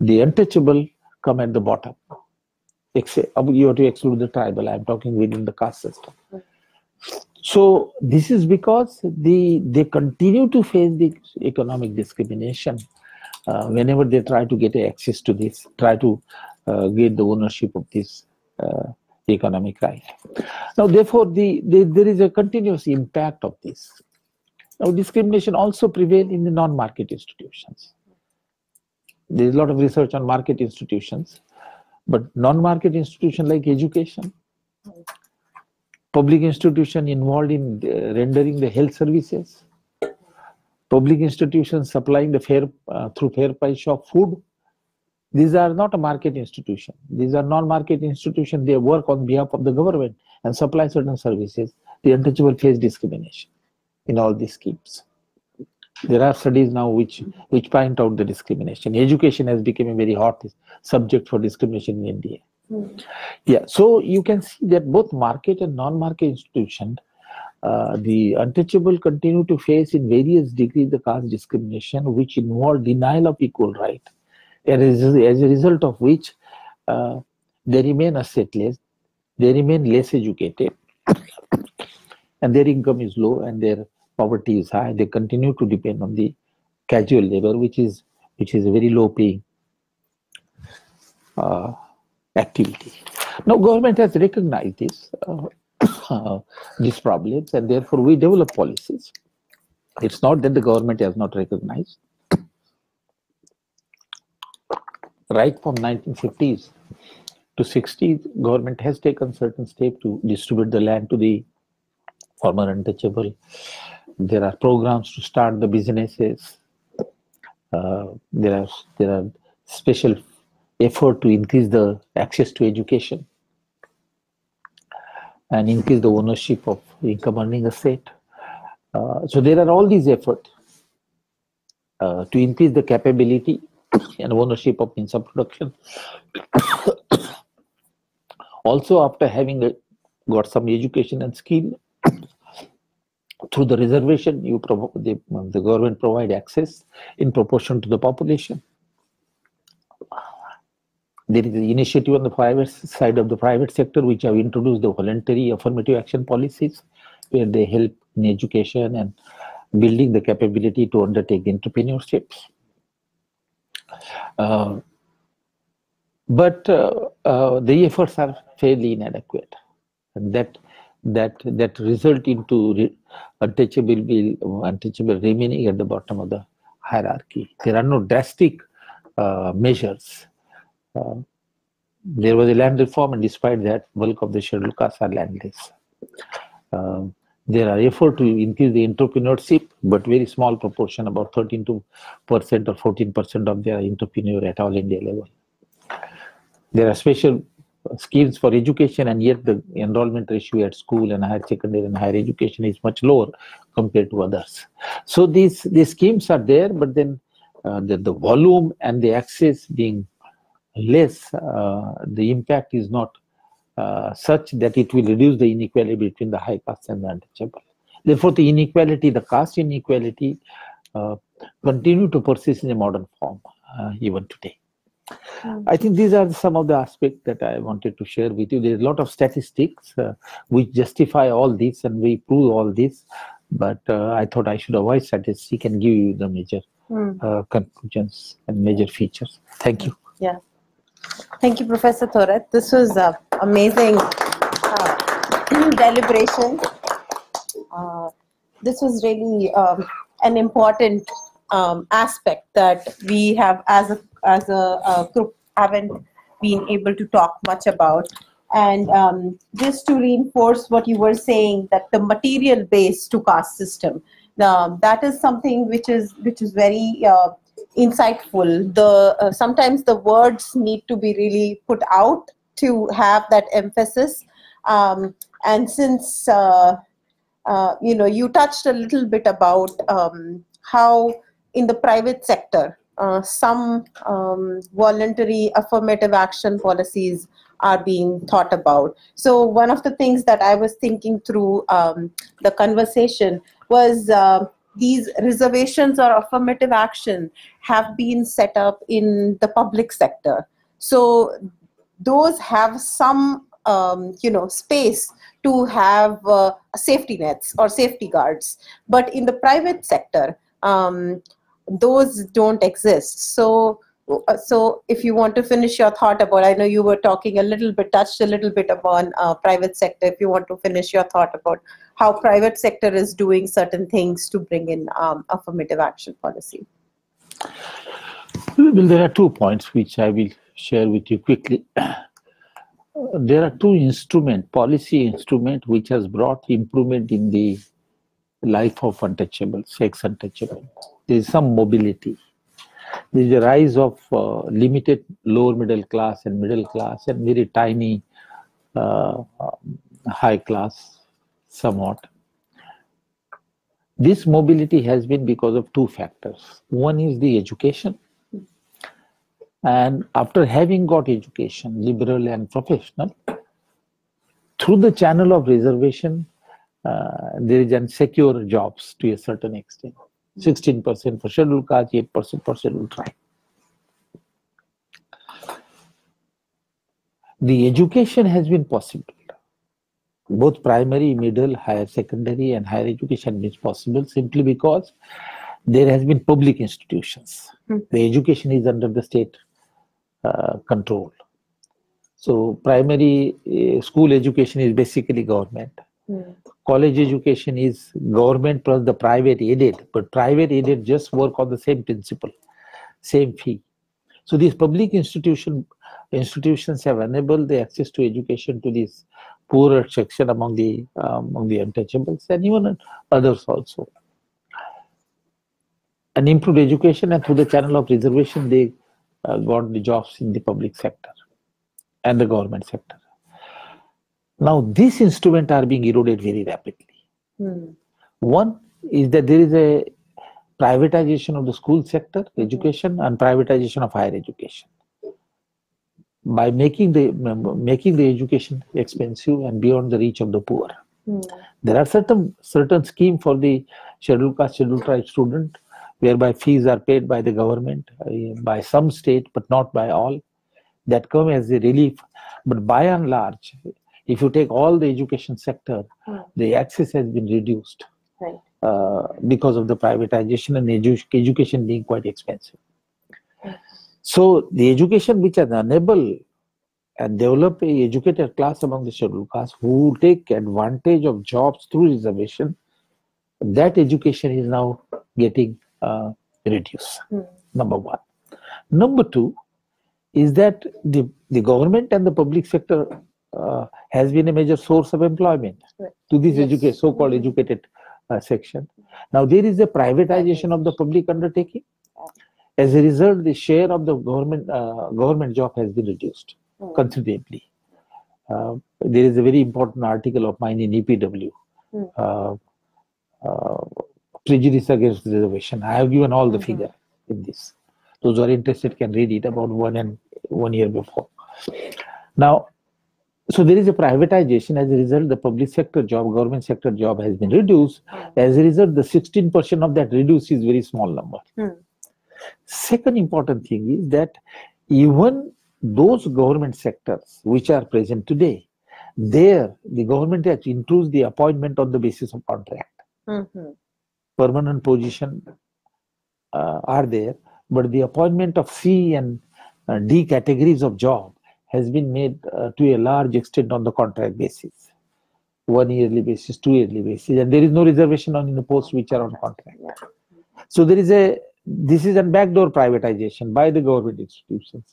the untouchable come at the bottom. You have to exclude the tribal. I'm talking within the caste system. So this is because the they continue to face the economic discrimination uh, whenever they try to get access to this, try to uh, get the ownership of this uh, economic right. Now, therefore, the, the, there is a continuous impact of this. Now, discrimination also prevails in the non-market institutions. There is a lot of research on market institutions, but non-market institution like education, public institution involved in uh, rendering the health services, public institutions supplying the fair uh, through fair price of food. These are not a market institution. These are non-market institution. They work on behalf of the government and supply certain services. The untouchable face discrimination in all these schemes. There are studies now which which point out the discrimination. Education has become a very hot subject for discrimination in India. Mm. Yeah, so you can see that both market and non-market institutions uh, the untouchable continue to face in various degrees the caste discrimination which involve denial of equal right as, as a result of which uh, they remain assetless they remain less educated and their income is low and their poverty is high they continue to depend on the casual labor which is which is a very low paying uh, activity now government has recognized this uh, these problems and therefore we develop policies. It's not that the government has not recognized. Right from 1950s to 60s, government has taken certain steps to distribute the land to the former untouchable. There are programs to start the businesses. Uh, there are there are special effort to increase the access to education and increase the ownership of income earning asset. Uh, so there are all these efforts uh, to increase the capability and ownership of income production. also, after having a, got some education and skill, through the reservation, you the, the government provide access in proportion to the population there is an initiative on the private side of the private sector which have introduced the voluntary affirmative action policies where they help in education and building the capability to undertake entrepreneurship. Uh, but uh, uh, the efforts are fairly inadequate and that that that result into untouchable untouchable remaining at the bottom of the hierarchy there are no drastic uh, measures uh, there was a land reform, and despite that, bulk of the scheduled are landless. Uh, there are efforts to increase the entrepreneurship, but very small proportion, about 13 to percent or 14 percent of their entrepreneur at all India level. There are special schemes for education, and yet the enrollment ratio at school and higher secondary and higher education is much lower compared to others. So these these schemes are there, but then uh, the, the volume and the access being less, uh, the impact is not uh, such that it will reduce the inequality between the high caste and the untouchable. Therefore, the inequality, the caste inequality, uh, continue to persist in a modern form even today. Mm. I think these are some of the aspects that I wanted to share with you. There's a lot of statistics uh, which justify all this and we prove all this, but uh, I thought I should avoid statistics and give you the major mm. uh, conclusions and major features. Thank you. Yeah. Thank you, Professor Thorat. This was uh, amazing uh, deliberation. Uh, this was really um, an important um, aspect that we have, as a as a, a, group, haven't been able to talk much about. And um, just to reinforce what you were saying, that the material base to caste system, um, that is something which is which is very uh, insightful the uh, sometimes the words need to be really put out to have that emphasis um, and since uh, uh, you know you touched a little bit about um, how in the private sector uh, some um, voluntary affirmative action policies are being thought about. So one of the things that I was thinking through um, the conversation was uh, these reservations or affirmative action have been set up in the public sector. So those have some um, you know space to have uh, safety nets or safety guards but in the private sector um, those don't exist. So uh, so if you want to finish your thought about i know you were talking a little bit touched a little bit upon uh, private sector if you want to finish your thought about how private sector is doing certain things to bring in um, affirmative action policy. Well there are two points which i will share with you quickly. There are two instrument policy instrument which has brought improvement in the life of untouchable sex untouchable. There is some mobility. There is a rise of uh, limited lower middle class and middle class and very tiny uh, high class somewhat. This mobility has been because of two factors. One is the education. And after having got education, liberal and professional, through the channel of reservation, there is unsecure jobs to a certain extent. 16% for scheduled caste, 8% for scheduled tribe. The education has been possible. Both primary, middle, higher secondary, and higher education is possible simply because there has been public institutions. Mm. The education is under the state uh, control. So primary uh, school education is basically government. Mm. College education is government plus the private aided, but private aided just work on the same principle, same fee. So these public institution institutions have enabled the access to education to this poorer section among the uh, among the untouchables and even others also. An improved education and through the channel of reservation, they uh, got the jobs in the public sector and the government sector. Now, these instruments are being eroded very rapidly. Hmm. One is that there is a privatization of the school sector, education, and privatization of higher education. By making the making the education expensive and beyond the reach of the poor, hmm. there are certain certain scheme for the scheduled caste, scheduled tribe student whereby fees are paid by the government, uh, by some state, but not by all, that come as a relief. But by and large, if you take all the education sector, mm. the access has been reduced right. uh, because of the privatization and edu- education being quite expensive. So the education which has enabled and develop a educated class among the scheduled class who take advantage of jobs through reservation, that education is now getting uh, reduce. Mm. Number one. Number two is that the, the government and the public sector uh, has been a major source of employment right. to this yes. so-called mm. educated uh, section. Now there is a privatization of the public undertaking. As a result, the share of the government uh, government job has been reduced mm. considerably. Uh, there is a very important article of mine in EPW mm prejudice against reservation. I have given all the mm-hmm. figure in this. Those who are interested can read it about one and one year before. Now, so there is a privatization. As a result, the public sector job, government sector job has been reduced. Mm. As a result, the 16% of that reduced is very small number. Hmm. Second important thing is that even those government sectors which are present today, there the government has introduced the appointment on the basis of contract. Mm-hmm permanent position uh, are there, but the appointment of C and uh, D categories of job has been made uh, to a large extent on the contract basis, one yearly basis, two yearly basis, and there is no reservation on in the posts which are on contract. So there is a this is a backdoor privatization by the government institutions.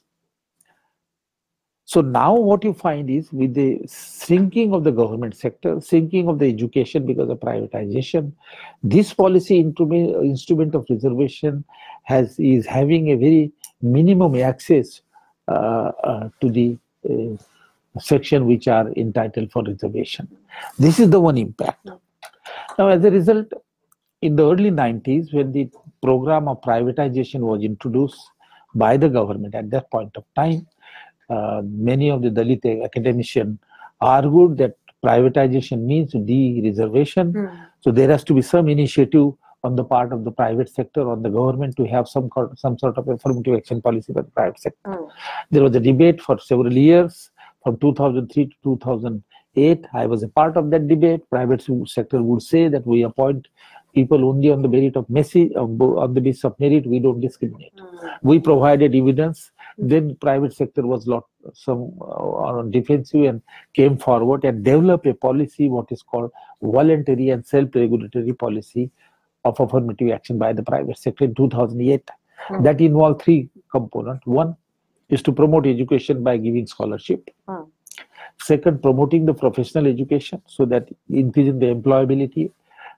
So now what you find is with the shrinking of the government sector, shrinking of the education because of privatization, this policy instrument of reservation has is having a very minimum access to the uh, section which are entitled for reservation. This is the one impact. Now as a result, in the early 90s when the program of privatization was introduced by the government at that point of time, uh, many of the Dalit academicians argued that privatization means de-reservation. Hmm. So there has to be some initiative on the part of the private sector or the government to have some some sort of affirmative action policy for the private sector. Hmm. There was a debate for several years, from 2003 to 2008. I was a part of that debate. Private sector would say that we appoint people only on the merit of message, on the basis of merit. We don't discriminate. Hmm. We provided evidence. Then private sector was lot some uh, on defensive and came forward and developed a policy, what is called voluntary and self-regulatory policy of affirmative action by the private sector in 2008. Hmm. That involved three components. One is to promote education by giving scholarship. Hmm. Second, promoting the professional education so that increasing the employability.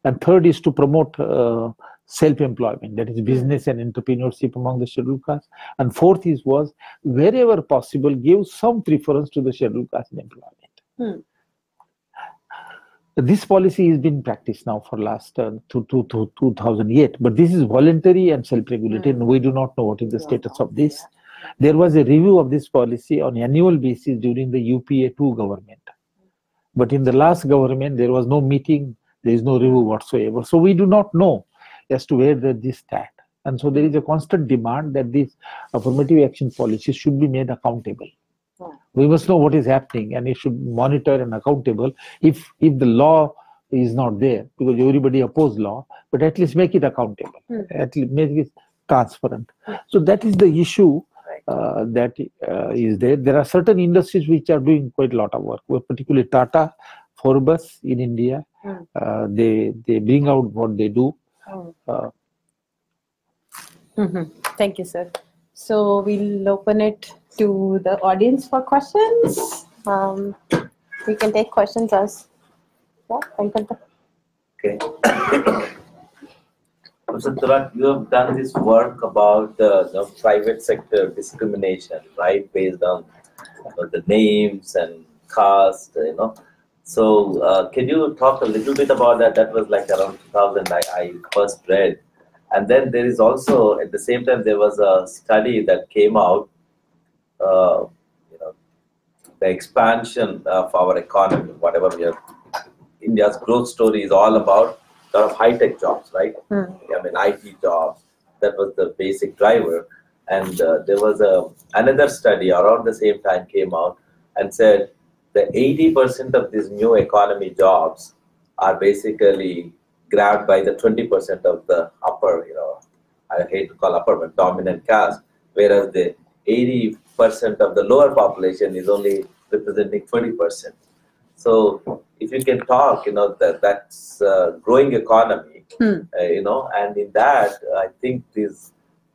And third is to promote uh, self-employment, that is business and entrepreneurship among the scheduled castes. And fourth is was wherever possible, give some preference to the scheduled caste in employment. Hmm. This policy has been practiced now for last uh, to, to, to 2008, but this is voluntary and self-regulated, Hmm. and we do not know what is the status of this. There was a review of this policy on annual basis during the UPA 2 government. But in the last government, there was no meeting, there is no review whatsoever. So we do not know as to where the, this stand. And so there is a constant demand that this affirmative action policy should be made accountable. Hmm. We must know what is happening and it should monitor and accountable if if the law is not there because everybody oppose law, but at least make it accountable, Hmm. at least make it transparent. Hmm. So that is the issue uh, that uh, is there. There are certain industries which are doing quite a lot of work, well, particularly Tata, Forbes in India. Hmm. Uh, they they bring out what they do. Hmm. Uh, Mhm. Thank you, sir. So we'll open it to the audience for questions. Um, we can take questions as Venkata. Okay. Professor you have done this work about the, the private sector discrimination, right, based on uh, the names and caste, you know. So, uh, can you talk a little bit about that? That was like around 2000, I, I first read. And then there is also, at the same time, there was a study that came out, uh, you know, the expansion of our economy, whatever we are, India's growth story is all about sort of high-tech jobs, right? Hmm. I mean, IT jobs. That was the basic driver. And uh, there was a another study around the same time came out and said the 80% of these new economy jobs are basically grabbed by the 20% of the upper, you know, I hate to call upper, but dominant caste, whereas the 80% of the lower population is only representing 20%. So if you can talk, you know, that that's uh, growing economy, Hmm. uh, you know, and in that, I think these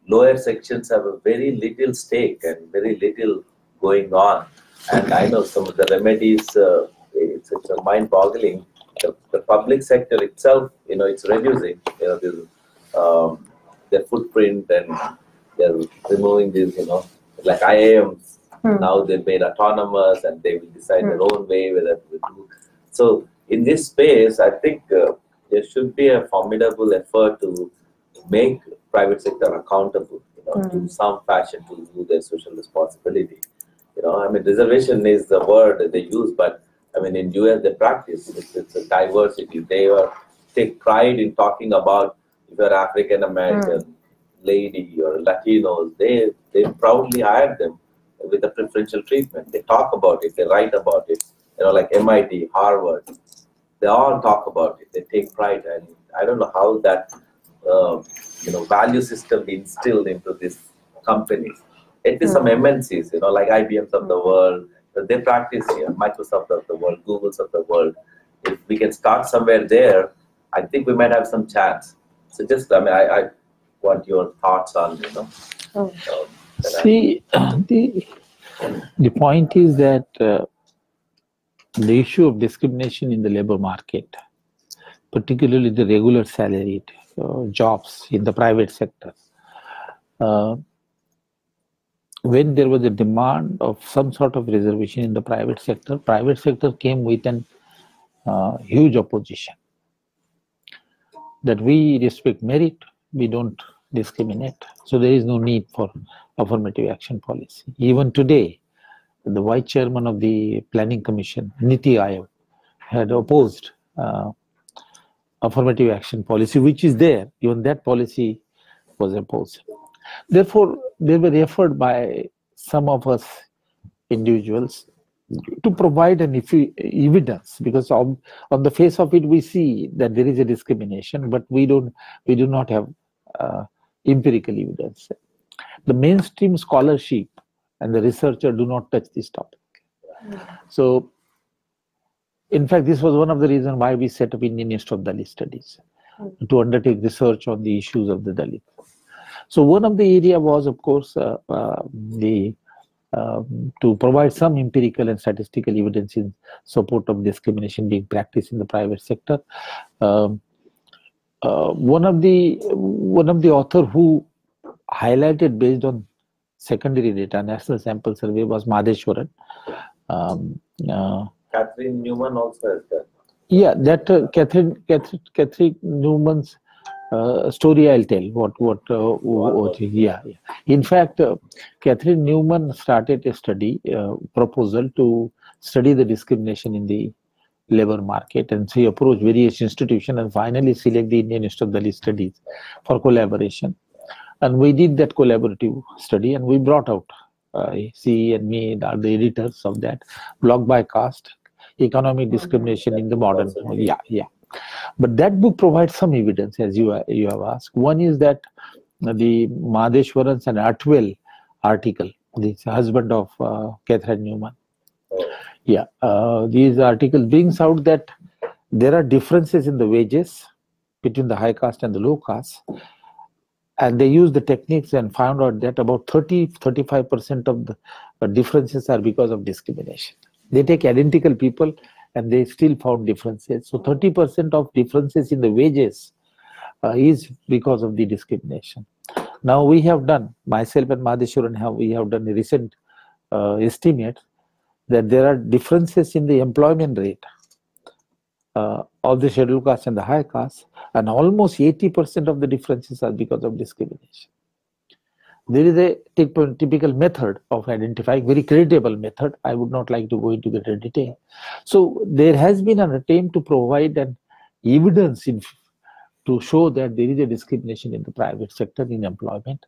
lower sections have a very little stake and very little going on. And I know some of the remedies, uh, it's, it's mind-boggling. The, the public sector itself, you know, it's reducing, you know, this, um, their footprint and they're removing these, you know, like IIMs. Hmm. Now they've made autonomous and they will decide their Hmm. own way whether to do. So in this space, I think uh, there should be a formidable effort to make private sector accountable, you know, Hmm. to some fashion to do their social responsibility. You know, I mean, reservation is the word that they use, but I mean, in US they practice. It's, it's a diversity. They are, take pride in talking about if you're African American hmm. lady or Latinos. They they proudly hire them with a preferential treatment. They talk about it. They write about it. You know, like MIT, Harvard. They all talk about it. They take pride, and I don't know how that uh, you know value system instilled into these companies. At least some hmm. MNCs, you know, like IBMs of the hmm. world, they practice here. Microsoft of the world, Google's of the world. If we can start somewhere there, I think we might have some chance. So just, I mean, I, I want your thoughts on, you know. Oh. um, that I- See, the, the point is that uh, the issue of discrimination in the labor market, particularly the regular salaried uh, jobs in the private sector, uh, when there was a demand of some sort of reservation in the private sector, private sector came with an uh, huge opposition. That we respect merit, we don't discriminate. So there is no need for affirmative action policy. Even today, the vice chairman of the planning commission, Niti Aayog, had opposed uh, affirmative action policy, which is there. Even that policy was opposed. Therefore, they were referred by some of us individuals to provide an evidence because on, on the face of it we see that there is a discrimination but we don't we do not have uh, empirical evidence. The mainstream scholarship and the researcher do not touch this topic. So in fact this was one of the reasons why we set up indian institute of dalit studies to undertake research on the issues of the dalit so one of the area was of course uh, uh, the um, to provide some empirical and statistical evidence in support of discrimination being practiced in the private sector. Um, uh, one of the one of the author who highlighted based on secondary data, national sample survey was Madheswaran. Um, uh, Katherine Newman also has that. Yeah, that uh, Katherine, Katherine Katherine Newman's uh, story I'll tell. What what, uh, what yeah, yeah. In fact, uh, Katherine Newman started a study uh, proposal to study the discrimination in the labor market, and she approached various institutions and finally select the Indian Institute of Dalit Studies for collaboration. And we did that collaborative study, and we brought out uh, she and me are the editors of that Blocked by Caste economic discrimination in the modern yeah yeah but that book provides some evidence, as you, you have asked. One is that the Madheswaran's and Attewell article, the husband of uh, Katherine Newman. Yeah, uh, these articles brings out that there are differences in the wages between the high caste and the low caste. And they use the techniques and found out that about 30 35% of the differences are because of discrimination. They take identical people and they still found differences. So 30% of differences in the wages uh, is because of the discrimination. Now we have done, myself and Madheswaran have, we have done a recent uh, estimate that there are differences in the employment rate uh, of the scheduled caste and the high caste, and almost 80% of the differences are because of discrimination there is a typical method of identifying very credible method. I would not like to go into the detail. So there has been an attempt to provide an evidence in, to show that there is a discrimination in the private sector in employment.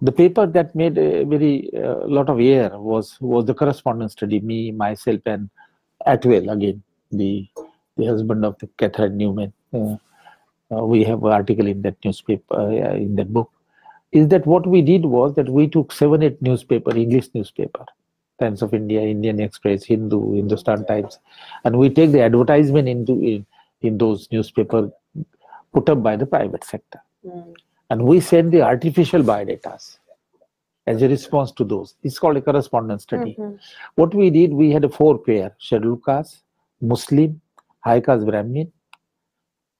The paper that made a very uh, lot of air was was the correspondence study me myself and attewell again the the husband of the katherine newman. Uh, uh, we have an article in that newspaper uh, in that book is that what we did was that we took seven, eight newspaper, English newspaper, Times of India, Indian Express, Hindu, Hindustan Times, and we take the advertisement into in, in those newspaper put up by the private sector. Mm. And we send the artificial biodata as a response to those. It's called a correspondence study. Mm-hmm. What we did, we had a four pair, scheduled caste, Muslim, high caste Brahmin,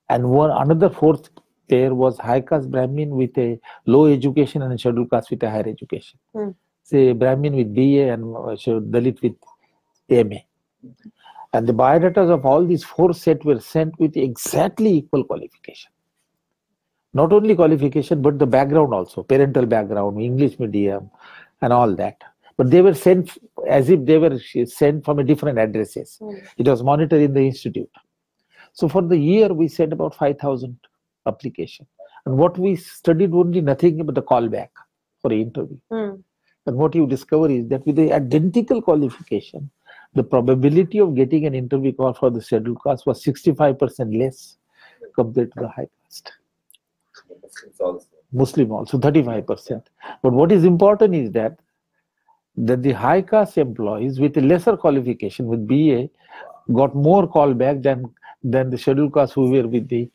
and one another fourth there was high caste Brahmin with a low education and scheduled caste with a higher education. Mm. Say Brahmin with BA and uh, Dalit with MA. And the biodatas of all these four sets were sent with exactly equal qualification. Not only qualification, but the background also, parental background, English medium, and all that. But they were sent as if they were sent from a different addresses. Mm. It was monitored in the institute. So for the year, we sent about 5,000 application. And what we studied only nothing but the callback for an interview. Mm. And what you discover is that with the identical qualification, the probability of getting an interview call for the scheduled caste was 65% less compared to the high caste. Muslim also 35%. But what is important is that that the high caste employees with a lesser qualification with BA got more callback than than the scheduled caste who were with the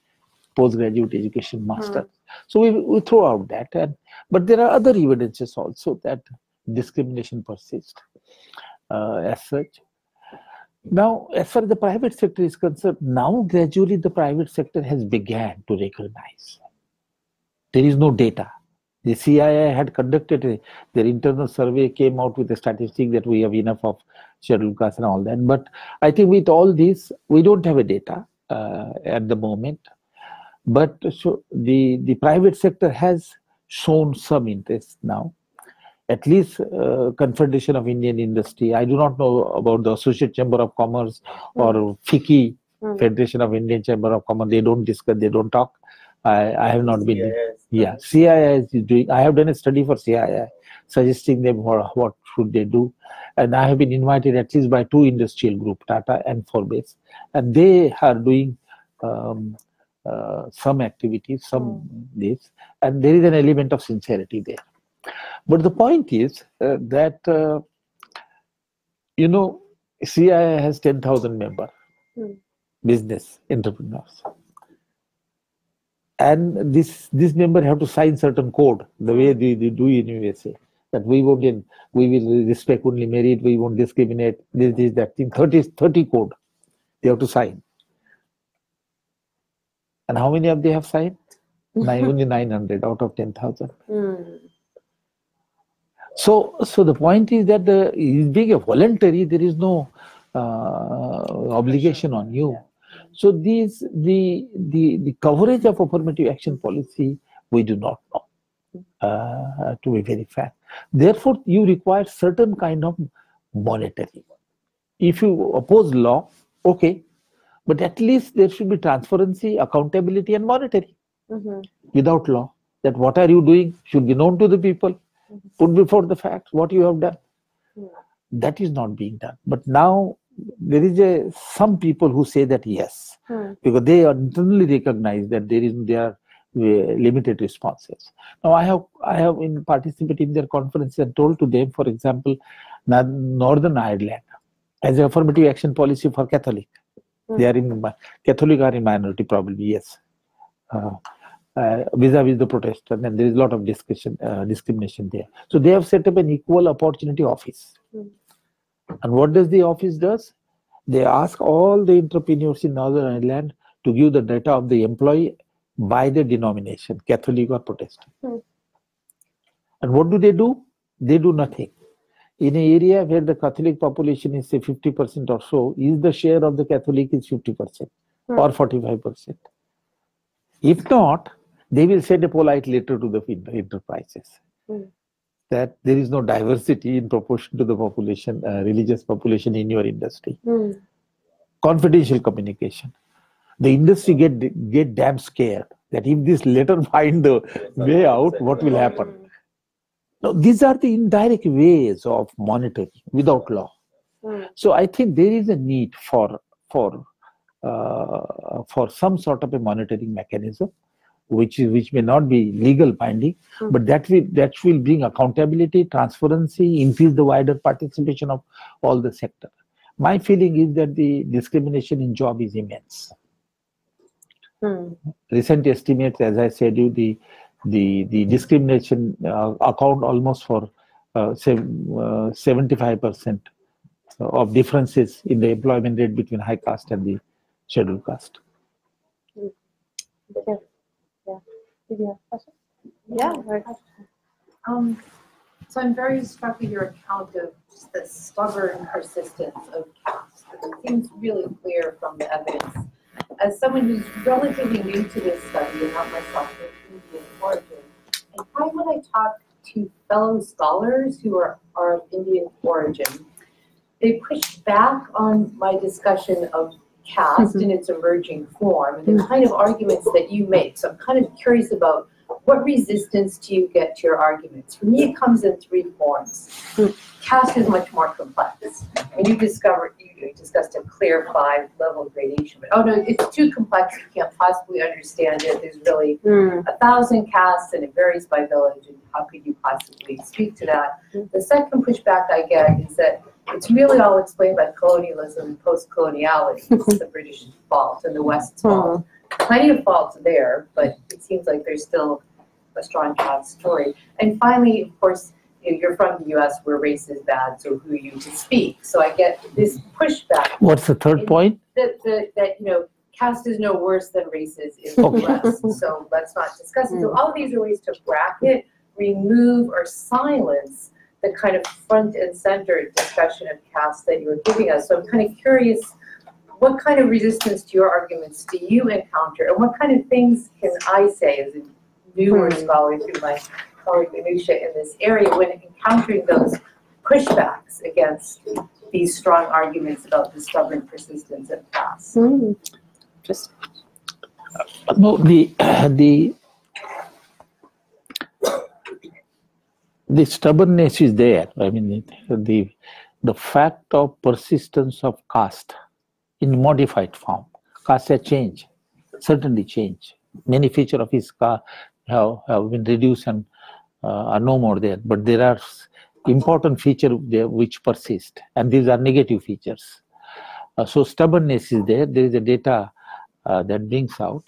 postgraduate education master. Mm. So we, we throw out that. And, but there are other evidences also that discrimination persists uh, as such. Now, as far as the private sector is concerned, now gradually the private sector has began to recognize. There is no data. The CII had conducted a, their internal survey, came out with a statistic that we have enough of scheduled castes and all that. But I think with all this, we don't have a data uh, at the moment. But so the, the private sector has shown some interest now. at least uh, Confederation of Indian Industry. I do not know about the Associate Chamber of Commerce or FICCI, Mm. Federation of Indian Chamber of Commerce. They don't discuss, they don't talk. I, I have not been. Yeah, CII is doing. I have done a study for CII, suggesting them what, what should they do, and I have been invited at least by two industrial group, Tata and Forbes, and they are doing um, uh, some activities, some this, and there is an element of sincerity there. But the point is uh, that uh, you know CII has ten thousand member Hmm. business entrepreneurs and this this member have to sign certain code the way they, they do in USA that we won't in, we will respect only merit we won't discriminate this this that thing 30 30 code they have to sign and how many of they have signed? Nine, only 900 out of 10000 Mm. so so the point is that the is being a voluntary there is no uh, obligation on you. So these the the the coverage of affirmative action policy we do not know uh, to be very frank. Therefore you require certain kind of monitoring if you oppose law okay but at least there should be transparency accountability and monitoring Mhm. without law that what are you doing should be known to the people put before the facts what you have done Yeah. that is not being done but now there is a some people who say that yes Hmm. because they are internally recognize that there is there are uh, limited responses now i have i have in participated in their conference and told to them for example northern ireland as an affirmative action policy for catholic they are in catholic are in minority probably yes. Uh, uh, vis-a-vis the protestant and there is a lot of discussion uh, discrimination there. So they have set up an equal opportunity office. Hmm. and what does the office does? They ask all the entrepreneurs in northern ireland to give the data of the employee by the denomination catholic or protestant. Hmm. and what do they do? They do nothing in an area where the catholic population is say 50% or so is the share of the catholic is 50% Hmm. or 45% if not they will send a polite letter to the enterprises Hmm. that there is no diversity in proportion to the population uh, religious population in your industry Mm. confidential communication the industry get get damn scared that if this letter find the way out what will happen now these are the indirect ways of monitoring without law Mm. so i think there is a need for for uh, for some sort of a monitoring mechanism which is which may not be legal binding Hmm. but that will that will bring accountability transparency increase the wider participation of all the sector my feeling is that the discrimination in job is immense Mm. recent estimates as i said you the the the discrimination uh, account almost for uh, sev- uh, 75% of differences in the employment rate between high caste and the scheduled caste Okay. Yeah. Did you have a question? Yeah. Um, so I'm very struck with your account of just the stubborn persistence of caste. It seems really clear from the evidence. As someone who's relatively new to this study and not myself of Indian origin, and why when I talk to fellow scholars who are, are of Indian origin, they push back on my discussion of caste mm-hmm. in its emerging form. And the kind of arguments that you make. So I'm kind of curious about what resistance do you get to your arguments? For me, it comes in three forms. Caste is much more complex. When you discover, you discussed a clear five level gradation, but oh no, it's too complex, you can't possibly understand it. There's really Mm. a thousand castes and it varies by village and how could you possibly speak to that? The second pushback I get is that it's really all explained by colonialism and post-coloniality. It's the British fault and the West's fault. Plenty of faults there, but it seems like there's still a strong caste story. And finally, of course, you know, you're from the US where race is bad, so who are you to speak? So I get this pushback what's the third point that, that, that, you know, caste is no worse than race is in the West, so let's not discuss it. So hmm. all of these are ways to bracket, remove, or silence the kind of front and center discussion of caste that you were giving us. So I'm kind of curious, what kind of resistance to your arguments do you encounter, and what kind of things can I say as a newer Hmm. scholar through my colored minutia in this area when encountering those pushbacks against these strong arguments about the stubborn persistence of caste. Hmm. Just No, the the the stubbornness is there. I mean, the the fact of persistence of caste in modified form. Caste has changed, certainly changed. Many features of his caste have, have been reduced and uh, are no more there. But there are important features there which persist, and these are negative features. Uh, so stubbornness is there. There is a data uh, that brings out.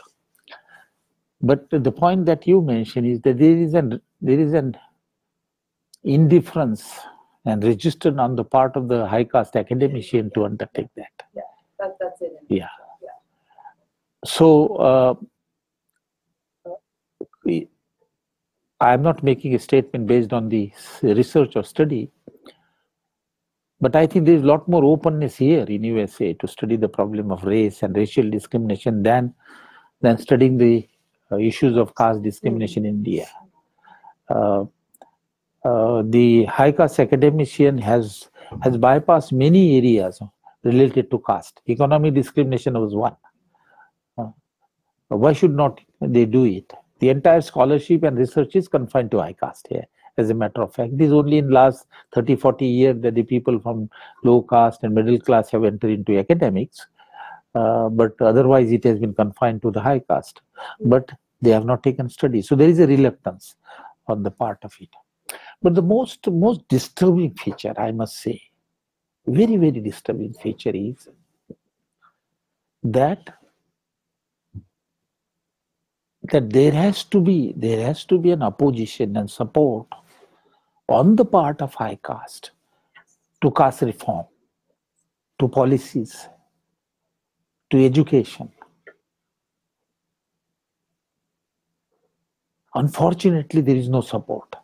But the point that you mentioned is that there is an there is an indifference and resistance on the part of the high caste academician to undertake that. That, that's it. Yeah. So uh, I am not making a statement based on the research or study, but I think there is a lot more openness here in USA to study the problem of race and racial discrimination than than studying the uh, issues of caste discrimination in India. Uh, uh, the high caste academician has has bypassed many areas related to caste. Economic discrimination was one. Uh, why should not they do it? The entire scholarship and research is confined to high caste here. As a matter of fact, it is only in last 30, 40 years that the people from low caste and middle class have entered into academics. Uh, but otherwise, it has been confined to the high caste. But they have not taken study. So there is a reluctance on the part of it. But the most most disturbing feature, I must say, very very disturbing feature is that that there has to be there has to be an opposition and support on the part of high caste to caste reform, to policies, to education. Unfortunately, there is no support.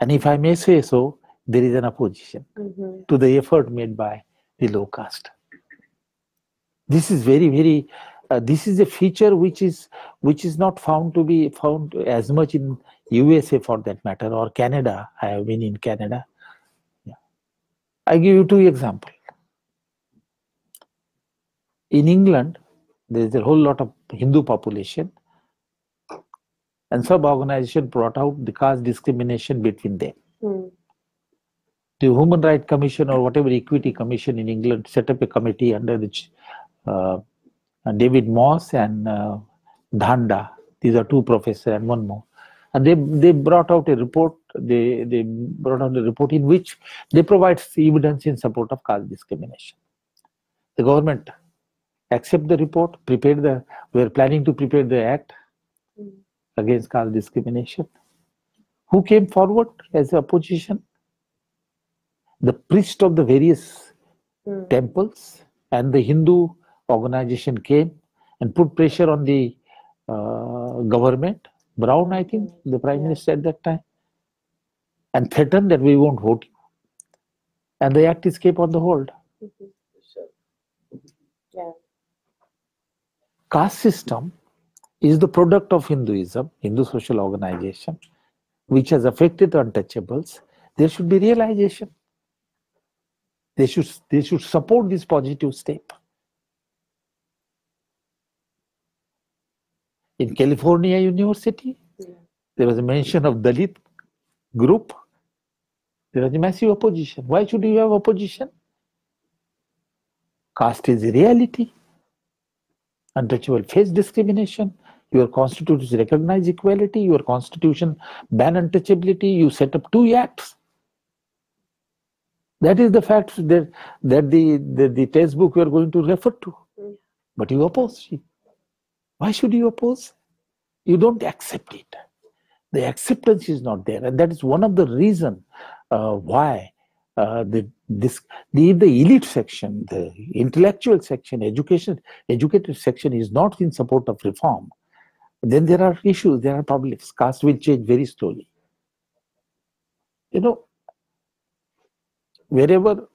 And if I may say so, there is an opposition Mhm. to the effort made by the low caste. This is very, very. Uh, this is a feature which is which is not found to be found as much in USA for that matter or Canada. I have been in Canada. Yeah. I give you two examples. In England, there is a whole lot of Hindu population, and some organization brought out the caste discrimination between them Hmm. the Human Rights Commission or whatever Equity Commission in England set up a committee under which uh, David Mosse and uh, Dhanda, these are two professors and one more, and they they brought out a report. They they brought out a report in which they provide evidence in support of caste discrimination. The government accept the report, prepared the. We are planning to prepare the act Mm. against caste discrimination. Who came forward as the opposition? the priest of the various Hmm. temples and the Hindu organization came and put pressure on the uh, government. Brown, I think, the prime minister at that time, and threatened that we won't vote you. And the act is kept on the hold. Mhm. Yeah. Caste system is the product of Hinduism, Hindu social organization, which has affected the untouchables. There should be realization. They should they should support this positive step. In California University, Yeah. there was a mention of Dalit group. There was a massive opposition. Why should you have opposition? Caste is a reality. Untouchable face discrimination. Your constitution recognize equality. Your constitution ban untouchability. You set up two acts. That is the fact that, that the, the, the textbook we are going to refer to. But you oppose it. Why should you oppose? You don't accept it. The acceptance is not there. And that is one of the reason uh, why uh, the, this, the, the elite section, the intellectual section, education, educated section is not in support of reform. Then there are issues, there are problems. Caste will change very slowly. You know, wherever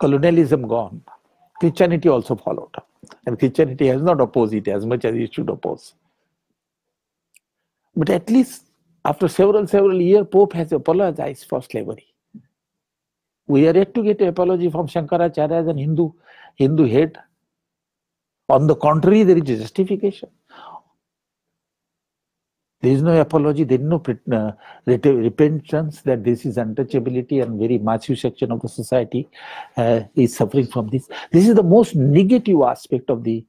colonialism gone, Christianity also followed. And Christianity has not opposed it as much as it should oppose. But at least after several, several years, Pope has apologized for slavery. We are yet to get an apology from Shankaracharya as an Hindu, Hindu head. On the contrary, there is justification. There is no apology, there is no uh, repentance that this is untouchability and very massive section of the society uh, is suffering from this. This is the most negative aspect of the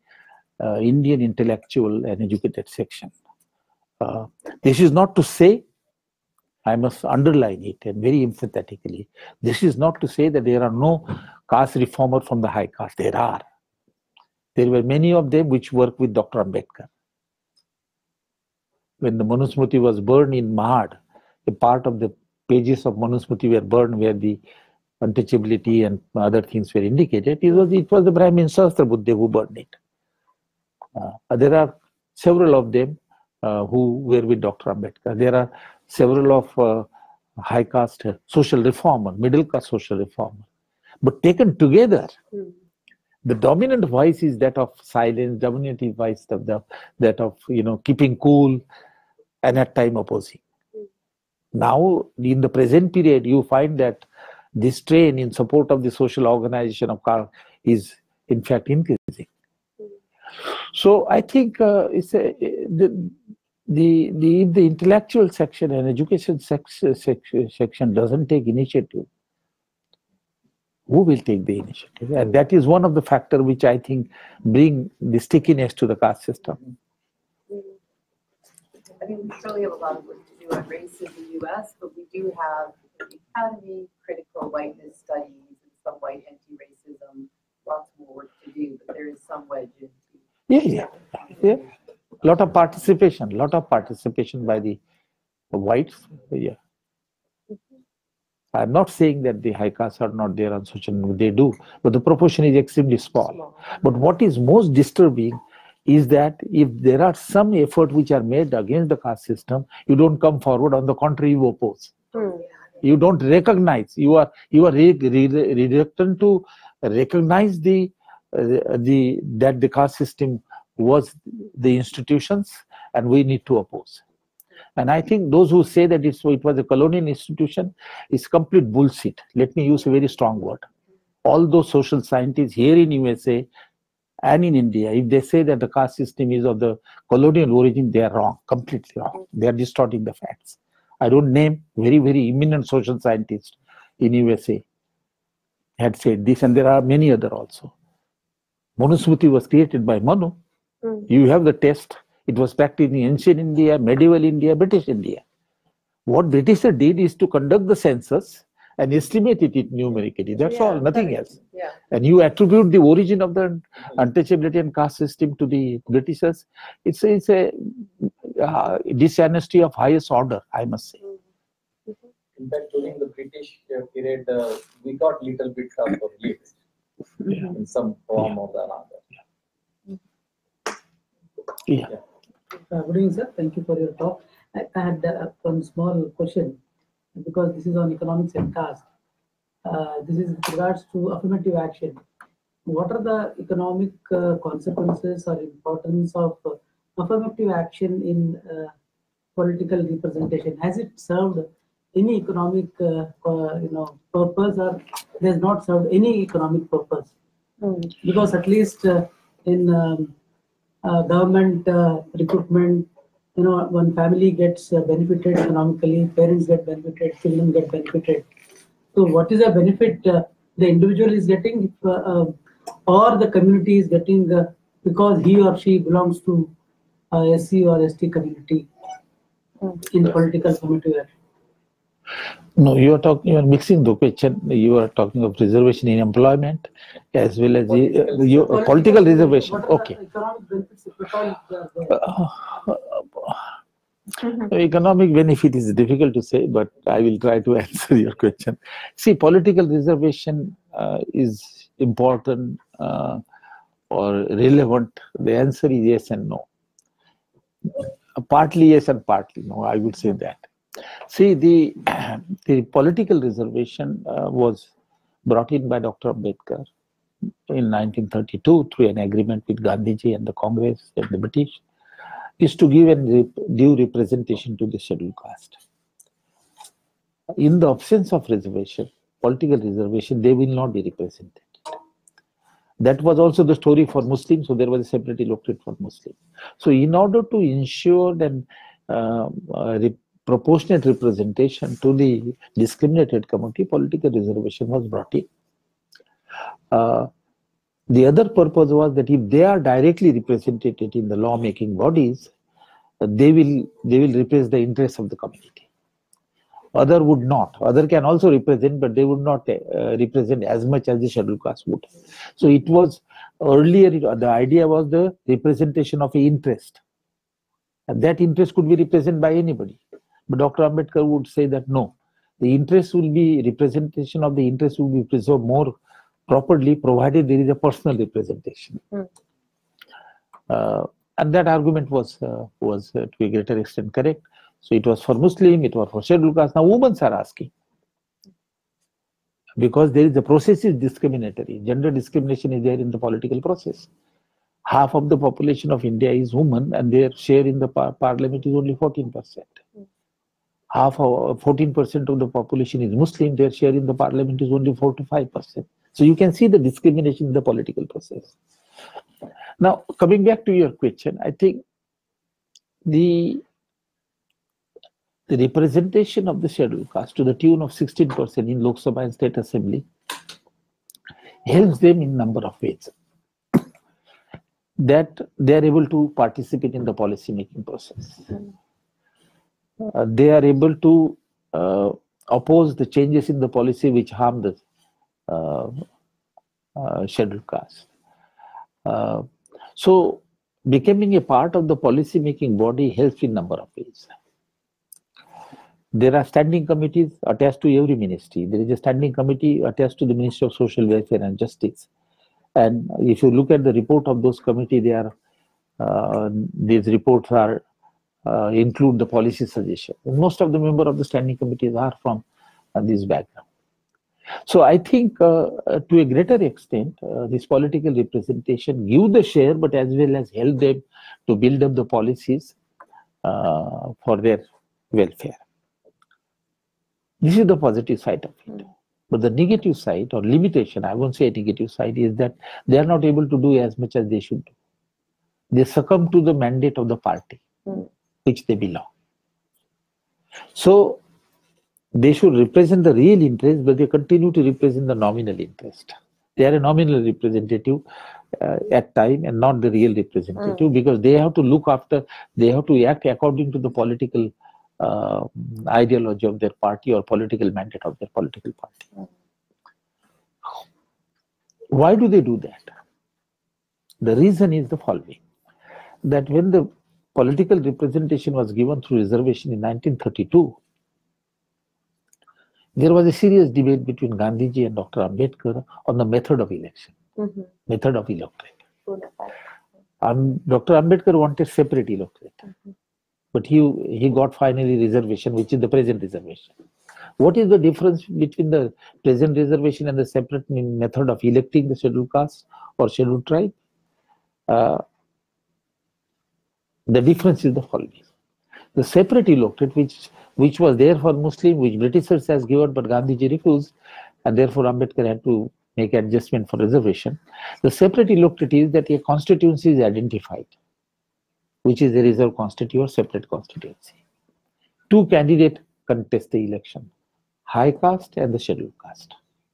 uh, Indian intellectual and educated section. Uh, this is not to say, I must underline it and very emphatically, this is not to say that there are no caste reformer from the high caste. There are. There were many of them which work with Dr. Ambedkar when the Manusmriti was burned in Mahad, a part of the pages of Manusmriti were burned where the untouchability and other things were indicated. It was, it was the Brahmin Sahasrabudhe who burned it. Uh, there are several of them uh, who were with Dr. Ambedkar. There are several of uh, high caste social reformer, middle caste social reformer. But taken together, mm. The dominant voice is that of silence, dominant voice of the, that of you know keeping cool, and at time opposing. Now, in the present period, you find that this train in support of the social organization of car is in fact increasing. So I think uh, it's a, the, the, the, the intellectual section and education section, section doesn't take initiative, who will take the initiative? And that is one of the factors which I think bring the stickiness to the caste system. I mean, we surely have a lot of work to do on race in the US, but we do have the Academy, critical whiteness studies, and some white anti-racism, lots more work to do, but there is some wedge in. Yeah, yeah, yeah. A lot of participation, a lot of participation by the whites, yeah. I'm not saying that the high castes are not there on social media, they do, but the proportion is extremely small. But what is most disturbing is that if there are some effort which are made against the caste system, you don't come forward. On the contrary, you oppose. Mm. You don't recognize. You are you are reluctant to recognize the uh, the that the caste system was the institutions, and we need to oppose. And I think those who say that it's, it was a colonial institution is complete bullshit. Let me use a very strong word. All those social scientists here in USA and in India, if they say that the caste system is of the colonial origin, they are wrong, completely wrong. They are distorting the facts. I don't name very, very eminent social scientists in USA had said this, and there are many other also. Manusmriti was created by Manu. Mm. You have the test. It was practiced in ancient India, medieval India, British India. What British did is to conduct the census and estimated it numerically. That's yeah, all, nothing else. Yeah. And you attribute the origin of the untouchability and caste system to the Britishers. It's a, it's a uh, dishonesty of highest order, I must say. Mm-hmm. In fact, during the British uh, period, uh, we got little bit of relief yeah. in some form yeah. or another. Yeah. yeah. Uh, good evening, sir. Thank you for your talk. I, I had uh, one small question because this is on economics and caste. Uh, this is with regards to affirmative action. What are the economic uh, consequences or importance of uh, affirmative action in uh, political representation? Has it served any economic, uh, you know, purpose, or it has not served any economic purpose? Mm. Because at least uh, in um, government recruitment you know, one family gets uh, benefited economically, parents get benefited, children get benefited. So, what is the benefit uh, the individual is getting, if, uh, uh or the community is getting uh, because he or she belongs to SC or ST community in political community? No, you are talking. You are mixing the question. You are talking of reservation in employment, as well as political, the, uh, political, political reservation. Okay. Mm-hmm. Economic benefit is difficult to say, but I will try to answer your question. See, political reservation uh, is important uh, or relevant. The answer is yes and no. Uh, partly yes and partly no. I would say that. See, the the political reservation uh, was brought in by Dr. Ambedkar in 1932 through an agreement with Gandhiji and the Congress and the British is to give a due representation to the scheduled caste. In the absence of reservation, political reservation, they will not be represented. That was also the story for Muslims, so there was a separate electorate for Muslims. So in order to ensure that uh, uh, proportionate representation to the discriminated community, political reservation was brought in. Uh, the other purpose was that if they are directly represented in the lawmaking bodies, they will they will represent the interests of the community. Other would not. Other can also represent, but they would not uh, represent as much as the scheduled caste would. So it was earlier. The idea was the representation of interest, and that interest could be represented by anybody. But Dr. Ambedkar would say that no, the interest will be representation of the interest will be preserved more properly provided there is a personal representation. Mm. Uh, and that argument was uh, was uh, to a greater extent correct. So it was for Muslim, it was for scheduled caste. Now women are asking because there is a process is discriminatory. Gender discrimination is there in the political process. Half of the population of India is women, and their share in the par parliament is only 14 percent. Mm. Half of 14 percent of the population is Muslim. Their share in the parliament is only 4 to 5 percent. So you can see the discrimination in the political process. Now, coming back to your question, I think the the representation of the scheduled caste to the tune of 16% in Lok Sabha and State Assembly helps them in number of ways. That they are able to participate in the policy making process. Uh, they are able to uh, oppose the changes in the policy which harm the uh, uh, scheduled caste. Uh, so becoming a part of the policy making body helps in number of ways. There are standing committees attached to every ministry. There is a standing committee attached to the Ministry of Social Welfare and Justice. And if you look at the report of those committee, they are uh, these reports are uh, include the policy suggestion. Most of the member of the standing committees are from uh, this background. So I think uh, uh, to a greater extent, uh, this political representation give the share, but as well as help them to build up the policies uh, for their welfare. This is the positive side of it. But the negative side or limitation, I won't say a negative side, is that they are not able to do as much as they should do. They succumb to the mandate of the party mm. Which they belong. So they should represent the real interest, but they continue to represent the nominal interest. They are a nominal representative uh, at time and not the real representative mm. because they have to look after, they have to act according to the political uh, ideology of their party or political mandate of their political party. Mm. Why do they do that? The reason is the following that when the political representation was given through reservation in 1932, there was a serious debate between Gandhiji and Dr. Ambedkar on the method of election, mm-hmm. method of electorate. Um, Dr. Ambedkar wanted separate electorate, mm-hmm. but he he got finally reservation, which is the present reservation. What is the difference between the present reservation and the separate method of electing the scheduled caste or scheduled tribe? Uh, the difference is the following: the separate electorate, which which was there for Muslim, which Britishers has given, but Gandhiji refused, and therefore Ambedkar had to make adjustment for reservation. The separate electorate is that a constituency is identified, which is a reserved constituency or separate constituency. Two candidates contest the election, high caste and the scheduled caste.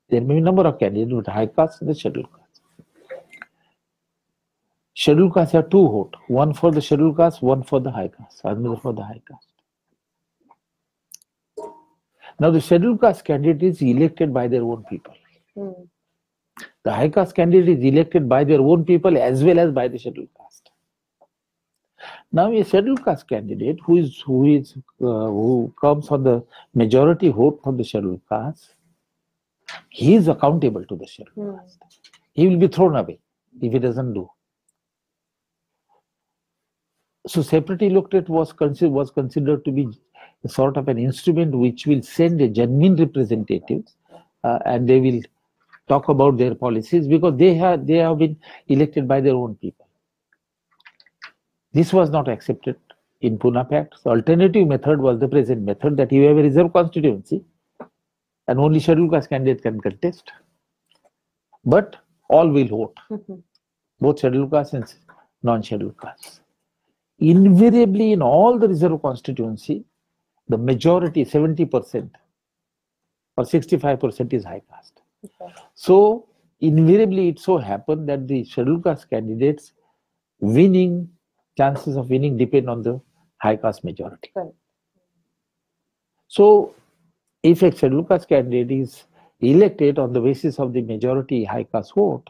There may be a number of candidates, but high caste and the scheduled caste. Scheduled caste have two votes, one for the scheduled caste, one for the high caste, another for the high caste. Now the scheduled caste candidate is elected by their own people. Mm. The high caste candidate is elected by their own people as well as by the scheduled caste. Now a scheduled caste candidate who is who is uh, who comes on the majority vote from the scheduled caste, he is accountable to the scheduled mm. caste. He will be thrown away if he doesn't do. So separate electorate was considered was considered to be sort of an instrument which will send a genuine representatives uh, and they will talk about their policies because they have they have been elected by their own people This was not accepted in Pune Pact. The alternative method was the present method that you have a reserve constituency and only scheduled caste candidate can contest. But all will vote, both scheduled caste and non-scheduled caste. Invariably in all the reserve constituency, the majority, 70% or 65% is high caste. Okay. So invariably it so happened that the scheduled caste candidates winning chances of winning depend on the high caste majority. So if a scheduled caste candidate is elected on the basis of the majority high caste vote,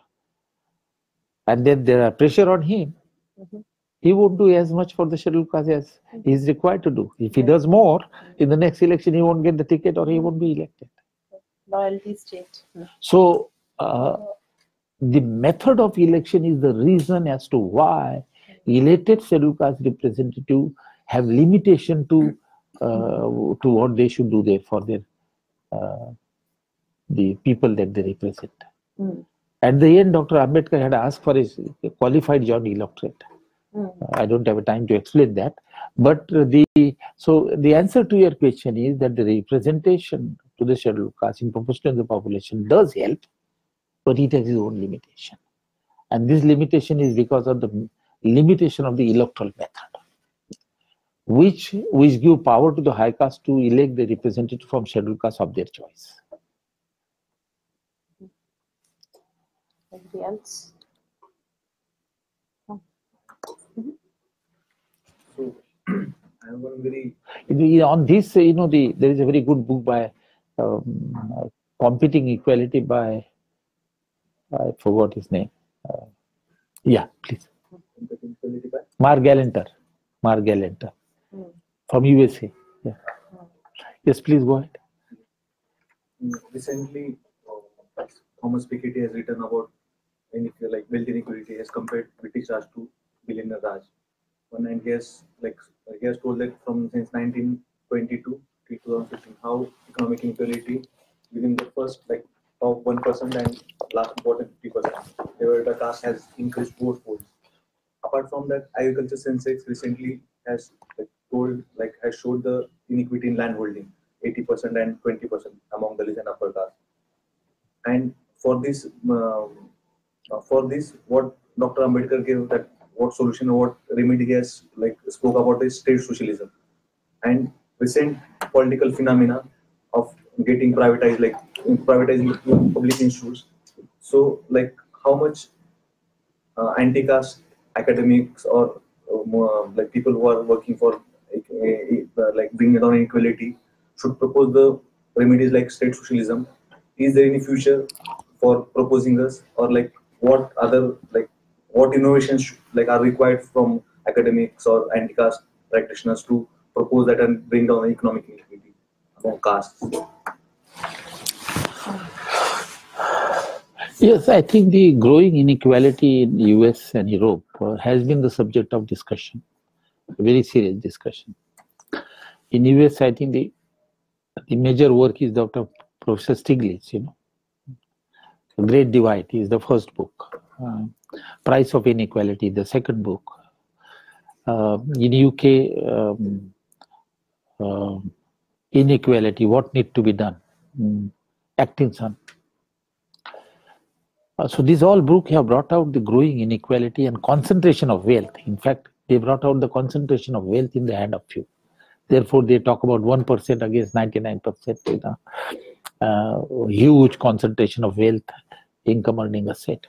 and then there are pressure on him, Mhm. He won't do as much for the scheduled caste as he is required to do. If he does more, in the next election he won't get the ticket or he won't be elected. Loyalty state. So uh, the method of election is the reason as to why elected scheduled caste representative have limitation to uh, to what they should do there for their uh, the people that they represent. Mm. At the end, Dr. Ambedkar had asked for a qualified joint electorate. Mm. I don't have a time to explain that. But the so the answer to your question is that the representation to the scheduled caste in proportion to the population does help, but it has its own limitation. And this limitation is because of the limitation of the electoral method, which which give power to the high caste to elect the representative from scheduled caste of their choice. Anybody else? So I have one very The- on this, you know, the there is a very good book by um, uh, Competing Equality by I forgot his name. Uh, yeah, please. Marc Galanter. Marc Galanter Mm. from USA. Yeah. Mm. Yes, please go ahead. Mm, recently uh, Thomas Piketty has written about like wealth inequality has compared British Raj to billionaire Raj. One and he has like he told that from since 1922 to 2015 how economic inequality within the first like top one percent and last bottom fifty percent the caste has increased four folds. Apart from that, agriculture census recently has like, told like has showed the inequity in land holding 80% and 20% among the and upper caste. And for this, um, uh, for this, what Dr. Ambedkar gave that what solution or what remedy has like spoke about is state socialism and recent political phenomena of getting privatized, like privatizing public institutes. So, like how much uh, anti-caste academics or uh, like people who are working for uh, uh, like bringing down inequality should propose the remedies like state socialism. Is there any future for proposing this, or like what other like what innovations like are required from academics or anti-caste practitioners to propose that and bring down economic inequality among castes? Yes, I think the growing inequality in US and Europe uh, has been the subject of discussion, a very serious discussion. In US, I think the the major work is Dr. Professor Stiglitz, you know. Great Divide is the first book. Uh, Price of Inequality, the second book. Uh, in UK, um, um, Inequality, What Need to be Done? Mm, Atkinson. Uh, so these all books have brought out the growing inequality and concentration of wealth. In fact, they brought out the concentration of wealth in the hand of few. Therefore, they talk about 1% against 99%, you know, uh, huge concentration of wealth, income earning asset.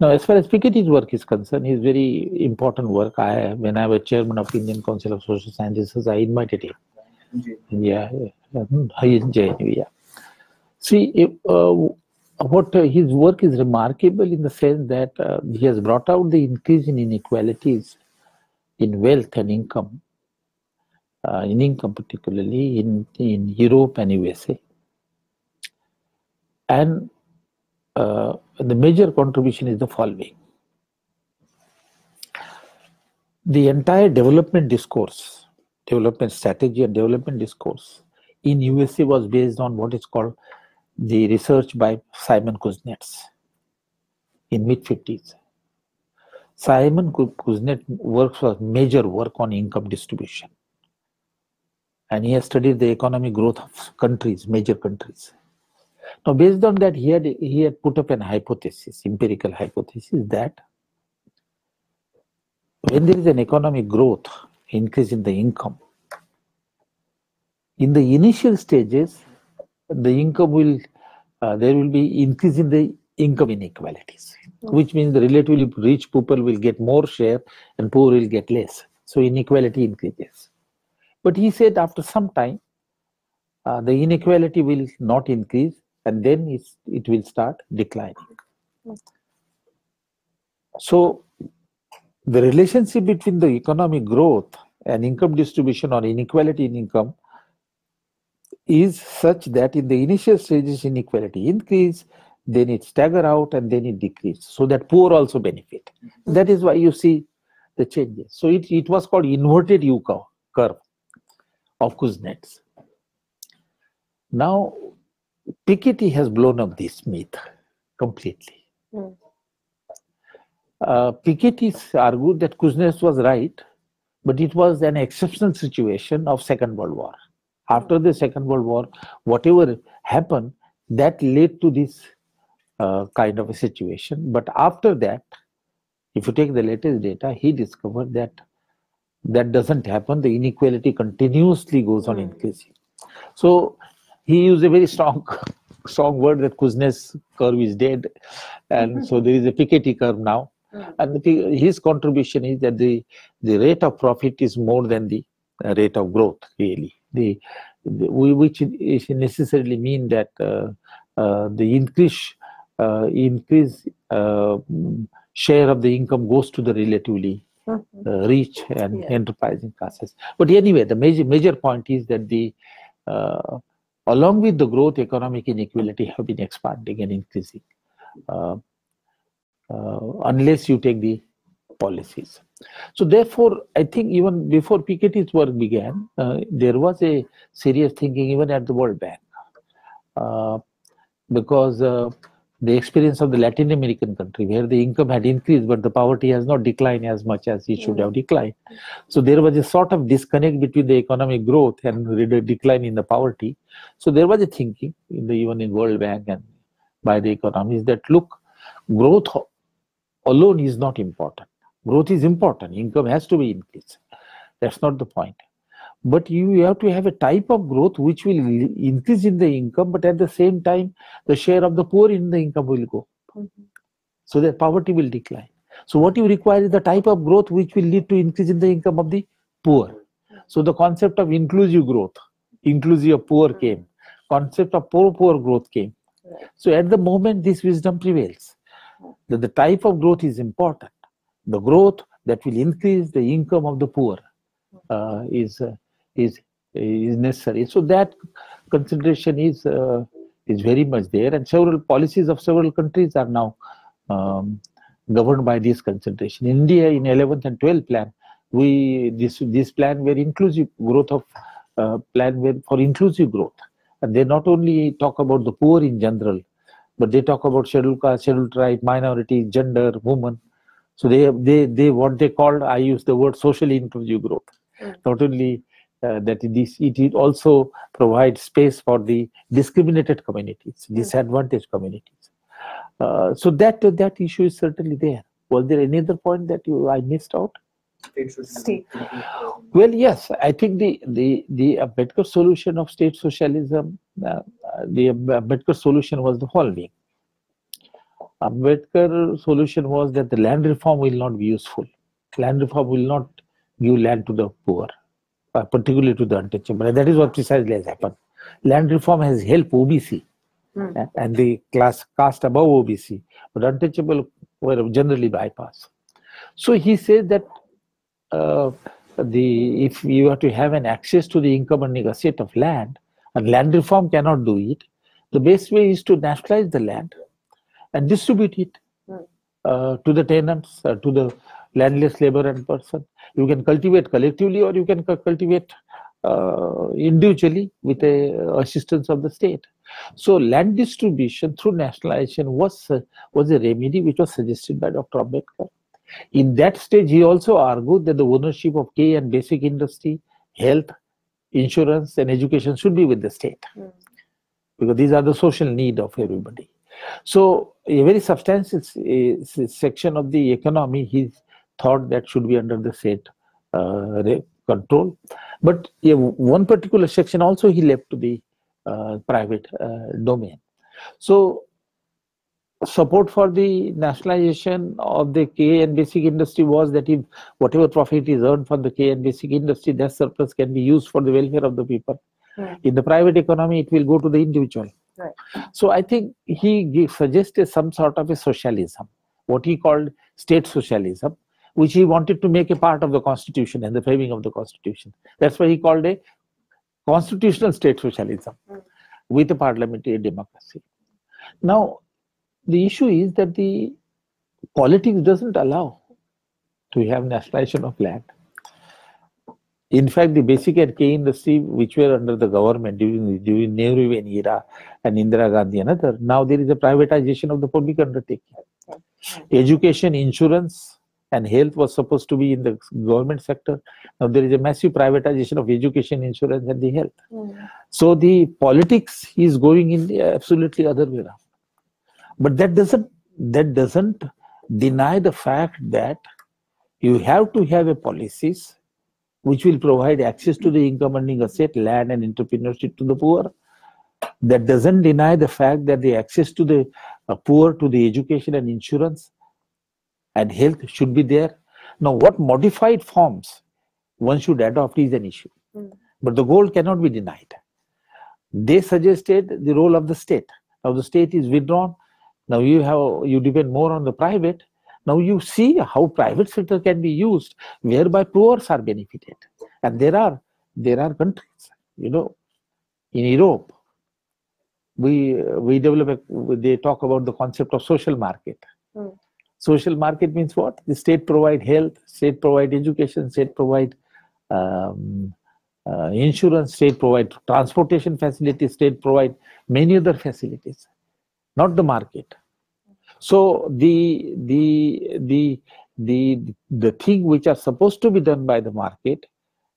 Now, as far as Piketty's work is concerned, his very important work, I, when I was chairman of the Indian Council of Social Sciences, I invited him. Yeah, yeah. Hmm, yeah. See, uh, what uh, his work is remarkable in the sense that uh, he has brought out the increase in inequalities in wealth and income, uh, in income particularly in, in Europe and USA. And uh, the major contribution is the following. The entire development discourse, development strategy and development discourse in USA was based on what is called the research by Simon Kuznets in mid 50s. Simon Kuznets works for major work on income distribution. And he has studied the economic growth of countries, major countries. Now, based on that, he had, he had put up an hypothesis, empirical hypothesis, that when there is an economic growth, increase in the income, in the initial stages, the income will, uh, there will be increase in the income inequalities, which means the relatively rich people will get more share and poor will get less. So inequality increases. But he said after some time, uh, the inequality will not increase and then it's, it will start declining. So the relationship between the economic growth and income distribution or inequality in income is such that in the initial stages inequality increase, then it stagger out and then it decrease so that poor also benefit. Mm-hmm. That is why you see the changes. So it, it was called inverted U curve of Kuznets. Now, Piketty has blown up this myth completely. Mm. Uh, Piketty argued that Kuznets was right, but it was an exceptional situation of Second World War. After the Second World War, whatever happened, that led to this uh, kind of a situation. But after that, if you take the latest data, he discovered that that doesn't happen. The inequality continuously goes on hmm. increasing. So he used a very strong strong word that Kuznets curve is dead. And so there is a Piketty curve now. Mm. And the, his contribution is that the, the rate of profit is more than the uh, rate of growth, really. The, the which necessarily mean that uh, uh, the increase uh, increase uh, share of the income goes to the relatively mm-hmm. uh, rich and yeah. enterprising classes. But anyway, the major major point is that the along with the growth, economic inequality have been expanding and increasing. Uh, uh, unless you take the policies. So therefore, I think even before Piketty's work began, uh, there was a serious thinking even at the World Bank. Uh, because uh, the experience of the Latin American country where the income had increased but the poverty has not declined as much as it should have declined. So there was a sort of disconnect between the economic growth and the decline in the poverty. So there was a thinking in the, even in World Bank and by the economists that look, growth alone is not important. Growth is important. Income has to be increased. That's not the point. But you have to have a type of growth which will increase in the income, but at the same time, the share of the poor in the income will go. Mm-hmm. So the poverty will decline. So what you require is the type of growth which will lead to increase in the income of the poor. So the concept of inclusive growth, inclusive of poor mm-hmm. came. Concept of poor poor growth came. So at the moment, this wisdom prevails that the type of growth is important. The growth that will increase the income of the poor uh, is uh, is is necessary. So that consideration is uh, is very much there, and several policies of several countries are now um, governed by this consideration. India in 11th and 12th plan, we this this plan were inclusive growth of uh, plan were for inclusive growth, and they not only talk about the poor in general, but they talk about scheduled caste, scheduled tribe, minority, gender, women. So they they they what they called I use the word socially inclusive growth. Mm. Not only uh, that this it, it also provides space for the discriminated communities, mm. disadvantaged communities. Uh, so that that issue is certainly there. Was there any other point that you I missed out? State. Well, yes, I think the the the Ambedkar solution of state socialism, uh, the Ambedkar solution was the following. Ambedkar solution was that the land reform will not be useful. Land reform will not give land to the poor, uh, particularly to the untouchable. And that is what precisely has happened. Land reform has helped OBC mm. and the class caste above OBC, but untouchable were generally bypassed. So he says that uh, the if you have to have an access to the income earning asset of land, and land reform cannot do it, the best way is to nationalize the land and distribute it hmm. uh, to the tenants, uh, to the landless labor and person. You can cultivate collectively or you can cultivate uh, individually with the assistance of the state. So land distribution through nationalization was uh, was a remedy which was suggested by Dr. Ambedkar. In that stage, he also argued that the ownership of key and basic industry, health, insurance, and education should be with the state Mm. because these are the social need of everybody. So, a very substantial s- section of the economy, he thought that should be under the state uh, control. But yeah, one particular section also he left to the uh, private uh, domain. So, support for the nationalization of the K and basic industry was that if whatever profit is earned from the K and basic industry, that surplus can be used for the welfare of the people. Hmm. In the private economy, it will go to the individual. Right. So I think he suggested some sort of a socialism, what he called state socialism, which he wanted to make a part of the constitution and the framing of the constitution. That's why he called a constitutional state socialism with a parliamentary democracy. Now, the issue is that the politics doesn't allow to have nationalization of land. In fact, the basic and key industry, which were under the government during during Nehru era and Indira Gandhi and other, now there is a privatization of the public undertaking. Education, insurance, and health was supposed to be in the government sector. Now there is a massive privatization of education, insurance, and the health. Mm. So the politics is going in the absolutely other way around. But that doesn't that doesn't deny the fact that you have to have a policies which will provide access to the income earning asset, land and entrepreneurship to the poor. That doesn't deny the fact that the access to the uh, poor to the education and insurance and health should be there. Now, what modified forms one should adopt is an issue. Mm. But the goal cannot be denied. They suggested the role of the state. Now the state is withdrawn. Now you have you depend more on the private. Now you see how private sector can be used, whereby poor are benefited. And there are there are countries, you know, in Europe, we we develop a, they talk about the concept of social market. Hmm. Social market means what? The state provide health, state provide education, state provide um, uh, insurance, state provide transportation facilities, state provide many other facilities, not the market. So the the the the the thing which are supposed to be done by the market,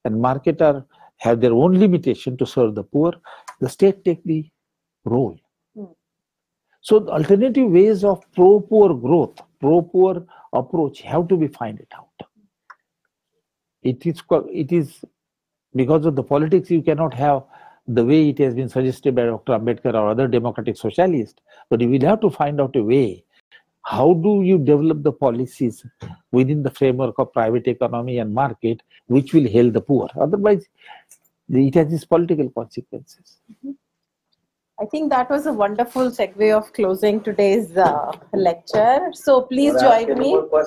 and market are have their own limitation to serve the poor, the state take the role. Hmm. So alternative ways of pro-poor growth, pro-poor approach have to be find it out. It is it is because of the politics you cannot have the way it has been suggested by Dr. Ambedkar or other democratic socialists, but you will have to find out a way. How do you develop the policies within the framework of private economy and market which will help the poor? Otherwise, it has its political consequences. I think that was a wonderful segue of closing today's uh, lecture. So please Wanna join me. more?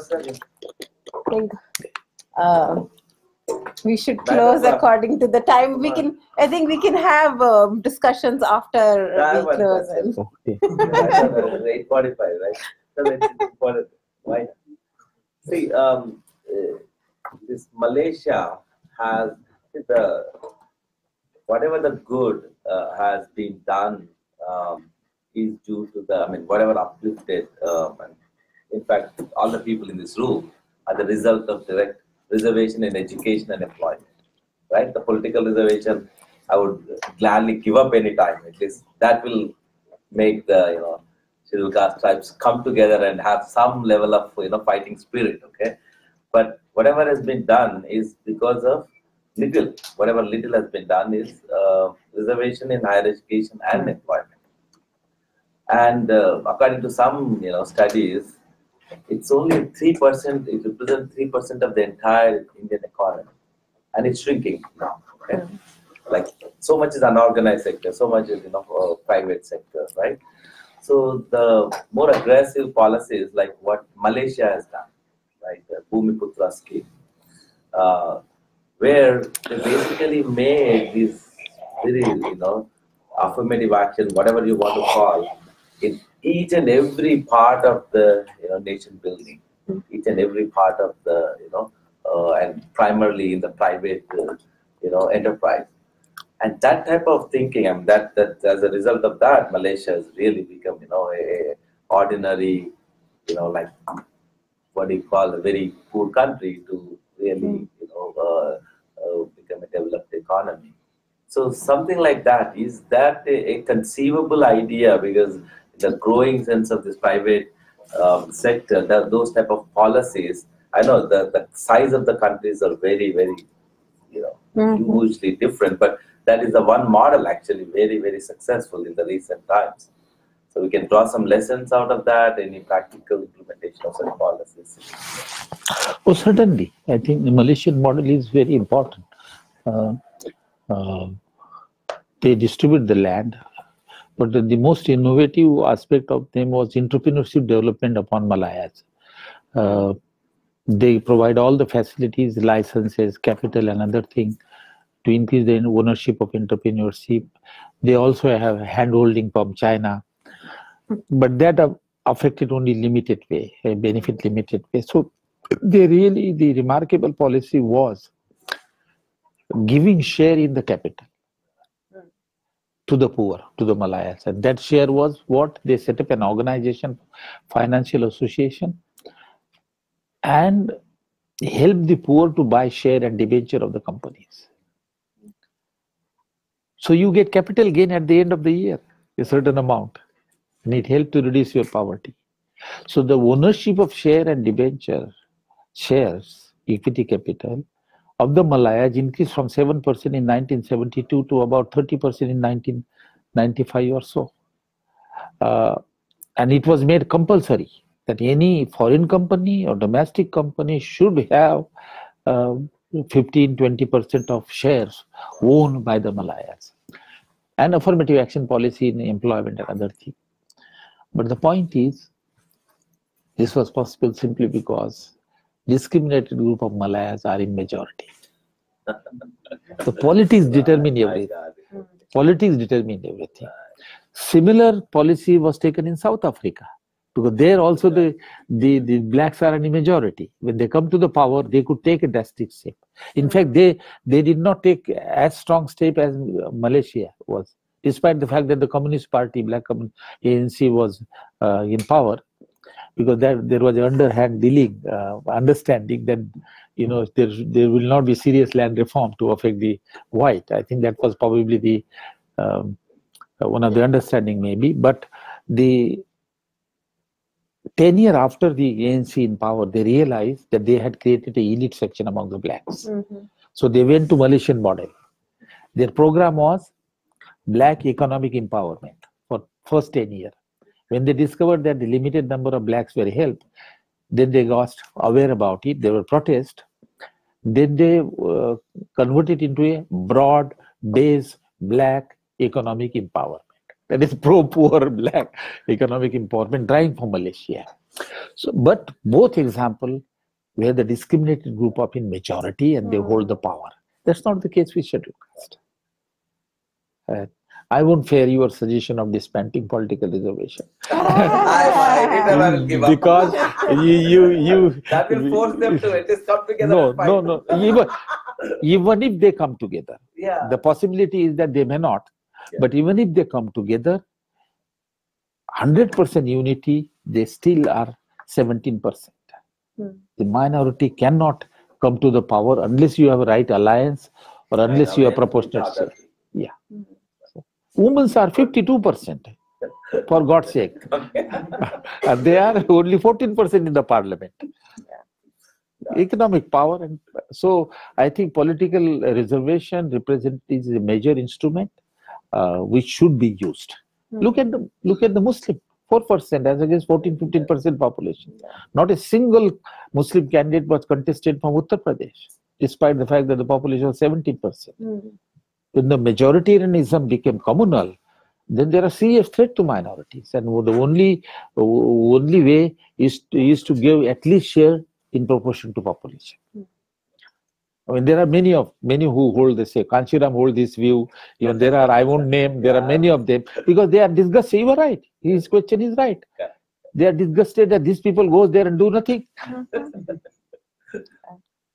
I think uh, we should close according to the time. We can. I think we can have um, discussions after we close. question. Okay. Eight forty-five, right? So it's important. Why? See, um, uh, this Malaysia has the whatever the good uh, has been done um, is due to the, I mean, whatever uplifted, um, and in fact, all the people in this room are the result of direct reservation in education and employment, right? The political reservation, I would gladly give up any time. At least that will make the, you know, scheduled caste tribes come together and have some level of, you know, fighting spirit, okay? But whatever has been done is because of little, whatever little has been done is uh, reservation in higher education and employment. And uh, according to some, you know, studies, it's only three percent. It represents three percent of the entire Indian economy, and it's shrinking now. Okay? Like so much is unorganized sector, so much is you know uh, private sector, right? So the more aggressive policies like what Malaysia has done, right, the Bhumiputra scheme, uh, where they basically made this very, you know, affirmative action, whatever you want to call, it, in each and every part of the, you know, nation building, each and every part of the, you know, uh, and primarily in the private, uh, you know, enterprise. And that type of thinking, I mean, that, that as a result of that, Malaysia has really become, you know, a, a ordinary, you know, like what do you call a very poor country to really, you know, uh, uh, become a developed economy. So something like that is that a, a conceivable idea because the growing sense of this private um, sector, those type of policies. I know the, the size of the countries are very very, you know, Mhm. hugely different, but that is the one model actually very very successful in the recent times. So we can draw some lessons out of that. Any practical implementation of such policies. Oh, certainly. I think the Malaysian model is very important. Uh, uh, they distribute the land, but the, the most innovative aspect of them was entrepreneurship development upon Malayas. Uh, they provide all the facilities, licenses, capital, and other thing to increase the ownership of entrepreneurship. They also have handholding from China, but that affected only limited way, benefit limited way. So they really the remarkable policy was giving share in the capital to the poor to the malayas and that share was what? They set up an organization financial association and help the poor to buy share and debenture of the companies. So you get capital gain at the end of the year a certain amount and it helped to reduce your poverty so the ownership of share and debenture shares, equity capital of the Malayas increased from 7% in 1972 to about 30% in 1995 or so. Uh, and it was made compulsory that any foreign company or domestic company should have uh, 15 20% of shares owned by the Malayas. And affirmative action policy in employment and other things. But the point is, this was possible simply because discriminated group of Malayas are in majority. So politics determine everything. Politics determine everything. Similar policy was taken in South Africa because there also the, the, the blacks are in majority. When they come to the power, they could take a drastic step. In fact, they they did not take as strong step as Malaysia was, despite the fact that the Communist Party, Black Commun- ANC, was uh, in power, because there there was an underhand dealing, uh, understanding that you know there there will not be serious land reform to affect the white. I think that was probably the um, one of the understanding maybe, but the 10 year after the ANC in power, they realized that they had created a elite section among the blacks. Mhm. So they went to Malaysian model. Their program was black economic empowerment for first 10 years. When they discovered that the limited number of blacks were helped, then they got aware about it. There were protests. Then they uh, converted into a broad base black economic empowerment. That is pro-poor black economic empowerment drive for Malaysia. So, but both example where the discriminated group up in majority and they Mm. hold the power. That's not the case with scheduled caste. Uh, I won't fair your suggestion of disbanding political reservation I, I did never give up. because you you you that will force them to at least come together. no and fight. no no even even if they come together Yeah. the possibility is that they may not Yeah. but even if they come together 100% unity they still are 17% Hmm. the minority cannot come to the power unless you have a right alliance or unless you have proportionate share. Mhm. Women are 52% for god's sake. And they are only 14% in the parliament. Economic power and so i think political reservation represent is a major instrument uh, which should be used. Hmm. look at the look at the muslim 4% as against 14 15% population. Not a single muslim candidate was contested from uttar pradesh despite the fact that the population was 17% Mhm. When the majoritarianism became communal, then there are serious threat to minorities, and the only only way is to, is to give at least share in proportion to population. I mean, there are many of many who hold this. Say, Kanshi Ram hold this view. Even there are I won't name. There are many of them because they are disgusted. You are right. His question is right. They are disgusted that these people goes there and do nothing. Mm-hmm.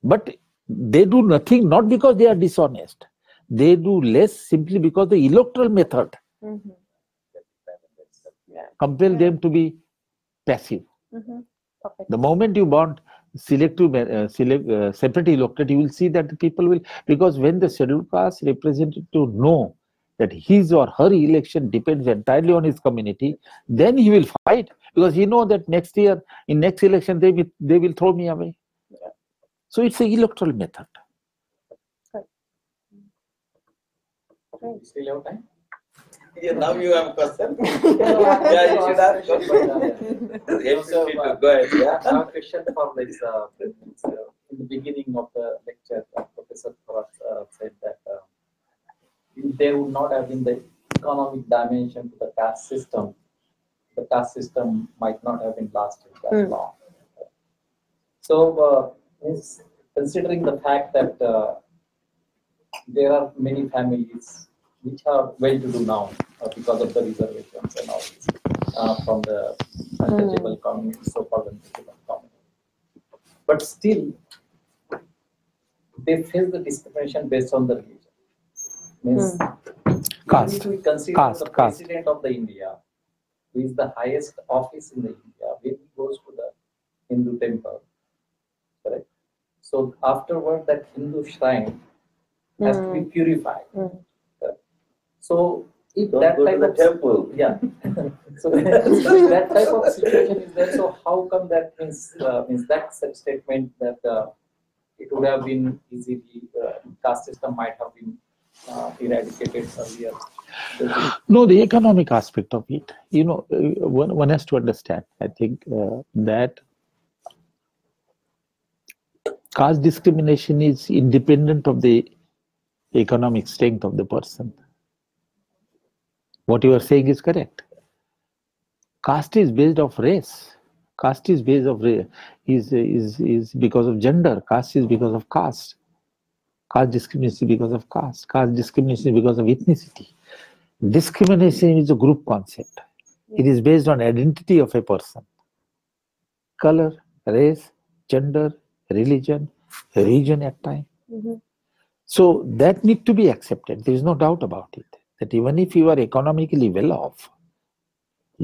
But they do nothing not because they are dishonest. They do less simply because the electoral method Mhm. compel them to be passive. Mhm. The moment you want selective uh, select, uh, separate electorate, you will see that the people will because when the scheduled caste representative to know that his or her election depends entirely on his community, then he will fight because he know that next year in next election they will they will throw me away. So it's an electoral method. Still have time? Now you have question. Yeah, you should ask. Go ahead, yeah. a question for uh, uh, in the beginning of the lecture, uh, Professor Thorat uh, said that uh, there would not have been the economic dimension to the caste system, the caste system might not have been lasted that Hmm. long. So, uh, considering the fact that uh, there are many families which are well-to-do now uh, because of the reservations and all this uh, from the untouchable community, so-called untouchable community. But still, they face the discrimination based on the religion. Means, Caste. if we consider Caste, the caste. president of the India, who is the highest office in the India, when he goes to the Hindu temple, correct? So afterward, that Hindu shrine has to be purified. Mm. So if Don't that go to type the of temple. yeah. so that type of situation is there. So how come that means uh, means that such statement that uh, it would have been easily uh, caste system might have been uh, eradicated earlier. No, the economic aspect of it, you know, uh, one, one has to understand, I think, uh, that caste discrimination is independent of the economic strength of the person. What you are saying is correct. Caste is based of race. Caste is based of race, is, is, is because of gender. Caste is because of caste. Caste discrimination is because of caste. Caste discrimination is because of ethnicity discrimination is a group concept it is based on identity of a person color race gender religion region at time Mhm. So that need to be accepted there is no doubt about it that even if you are economically well off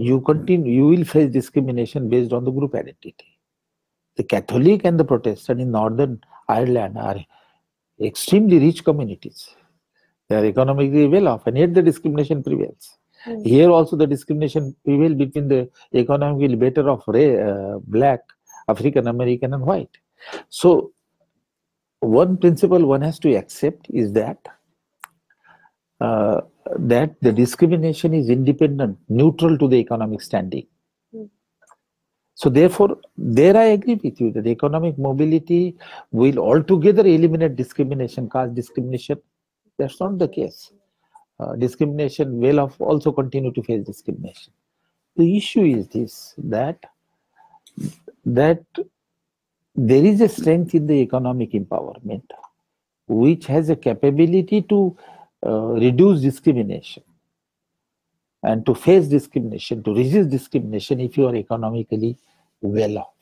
you continue you will face discrimination based on the group identity the catholic and the protestant in northern ireland are extremely rich communities they are economically well off, and yet the discrimination prevails. Mm. Here also the discrimination prevails between the economically better of ray, uh, black, African American, and white. So, one principle one has to accept is that uh, that the discrimination is independent, neutral to the economic standing. Mm. So therefore, there I agree with you that economic mobility will altogether eliminate discrimination, caste discrimination. That's not the case. Uh, discrimination will also continue to face discrimination. The issue is this that that there is a strength in the economic empowerment which has a capability to uh, reduce discrimination and to face discrimination, to resist discrimination if you are economically well off.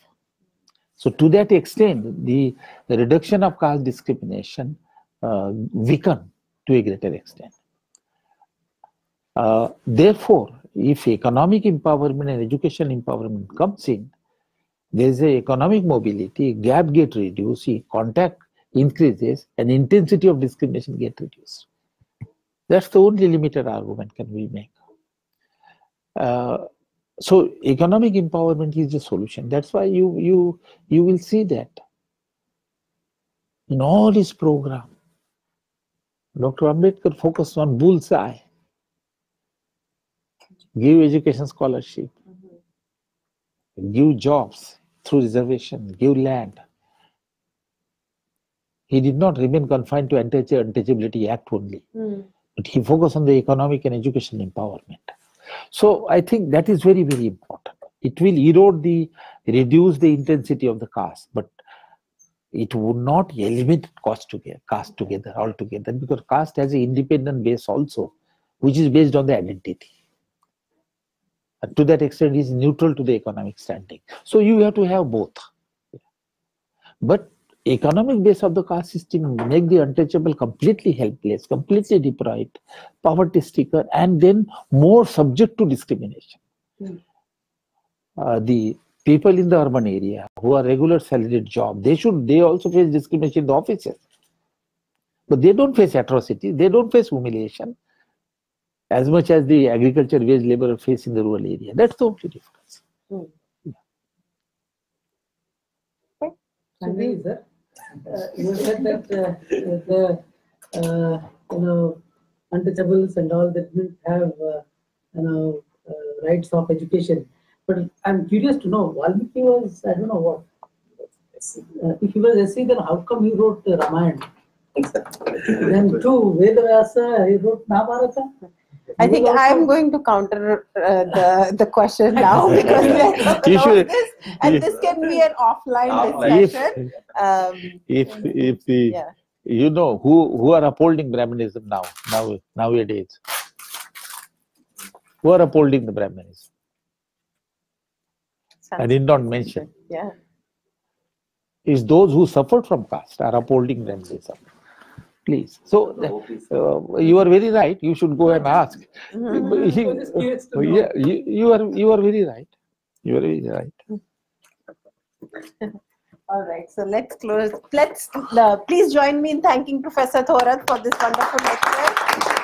So, to that extent, the, the reduction of caste discrimination uh, weaken to a greater extent. Uh, therefore, if economic empowerment and education empowerment comes in, there is a economic mobility, gap get reduced, see, contact increases, and intensity of discrimination get reduced. That's the only limited argument can we make. Uh, so economic empowerment is the solution. That's why you you you will see that in all his program, Dr. Ambedkar focused on bullseye, give education scholarship, give jobs through reservation, give land. He did not remain confined to Untouch- Untouchability Act only, Mm. but he focused on the economic and education empowerment. So I think that is very, very important. It will erode the, reduce the intensity of the caste, but it would not eliminate caste together, caste together altogether, because caste has an independent base also, which is based on the identity. And to that extent, is neutral to the economic standing. So you have to have both. But economic base of the caste system make the untouchable completely helpless, completely deprived, poverty stricken, and then more subject to discrimination. Mm. Uh, the people in the urban area who are regular salaried job, they should, they also face discrimination in the offices. But they don't face atrocity, they don't face humiliation as much as the agriculture wage laborer face in the rural area. That's the only difference. Finally, sir, uh, you said that uh, the, uh, you know, untouchables and all that didn't have, uh, you know, uh, rights of education. But I'm curious to know, Valmiki was, I don't know what. Uh, if he was SC, then how come he wrote the Ramayana? Then two, Vedavyasa, he wrote Mahabharata. I think You I'm also- going to counter uh, the the question now because we are talking about should- this, and you- this can be an offline Offline. discussion. Um, If, if the, yeah. you know, who, who are upholding Brahmanism now, now, nowadays? Who are upholding the Brahmanism? I did not mention. Yeah. Is those who suffered from caste are upholding Brahmanism. Please. So, uh, you are very right. You should go and ask. Mhm. He- I was just curious to know. yeah, you, you are you are very right. You are very right. All right. So let's close. Let's uh, please join me in thanking Professor Thorat for this wonderful lecture.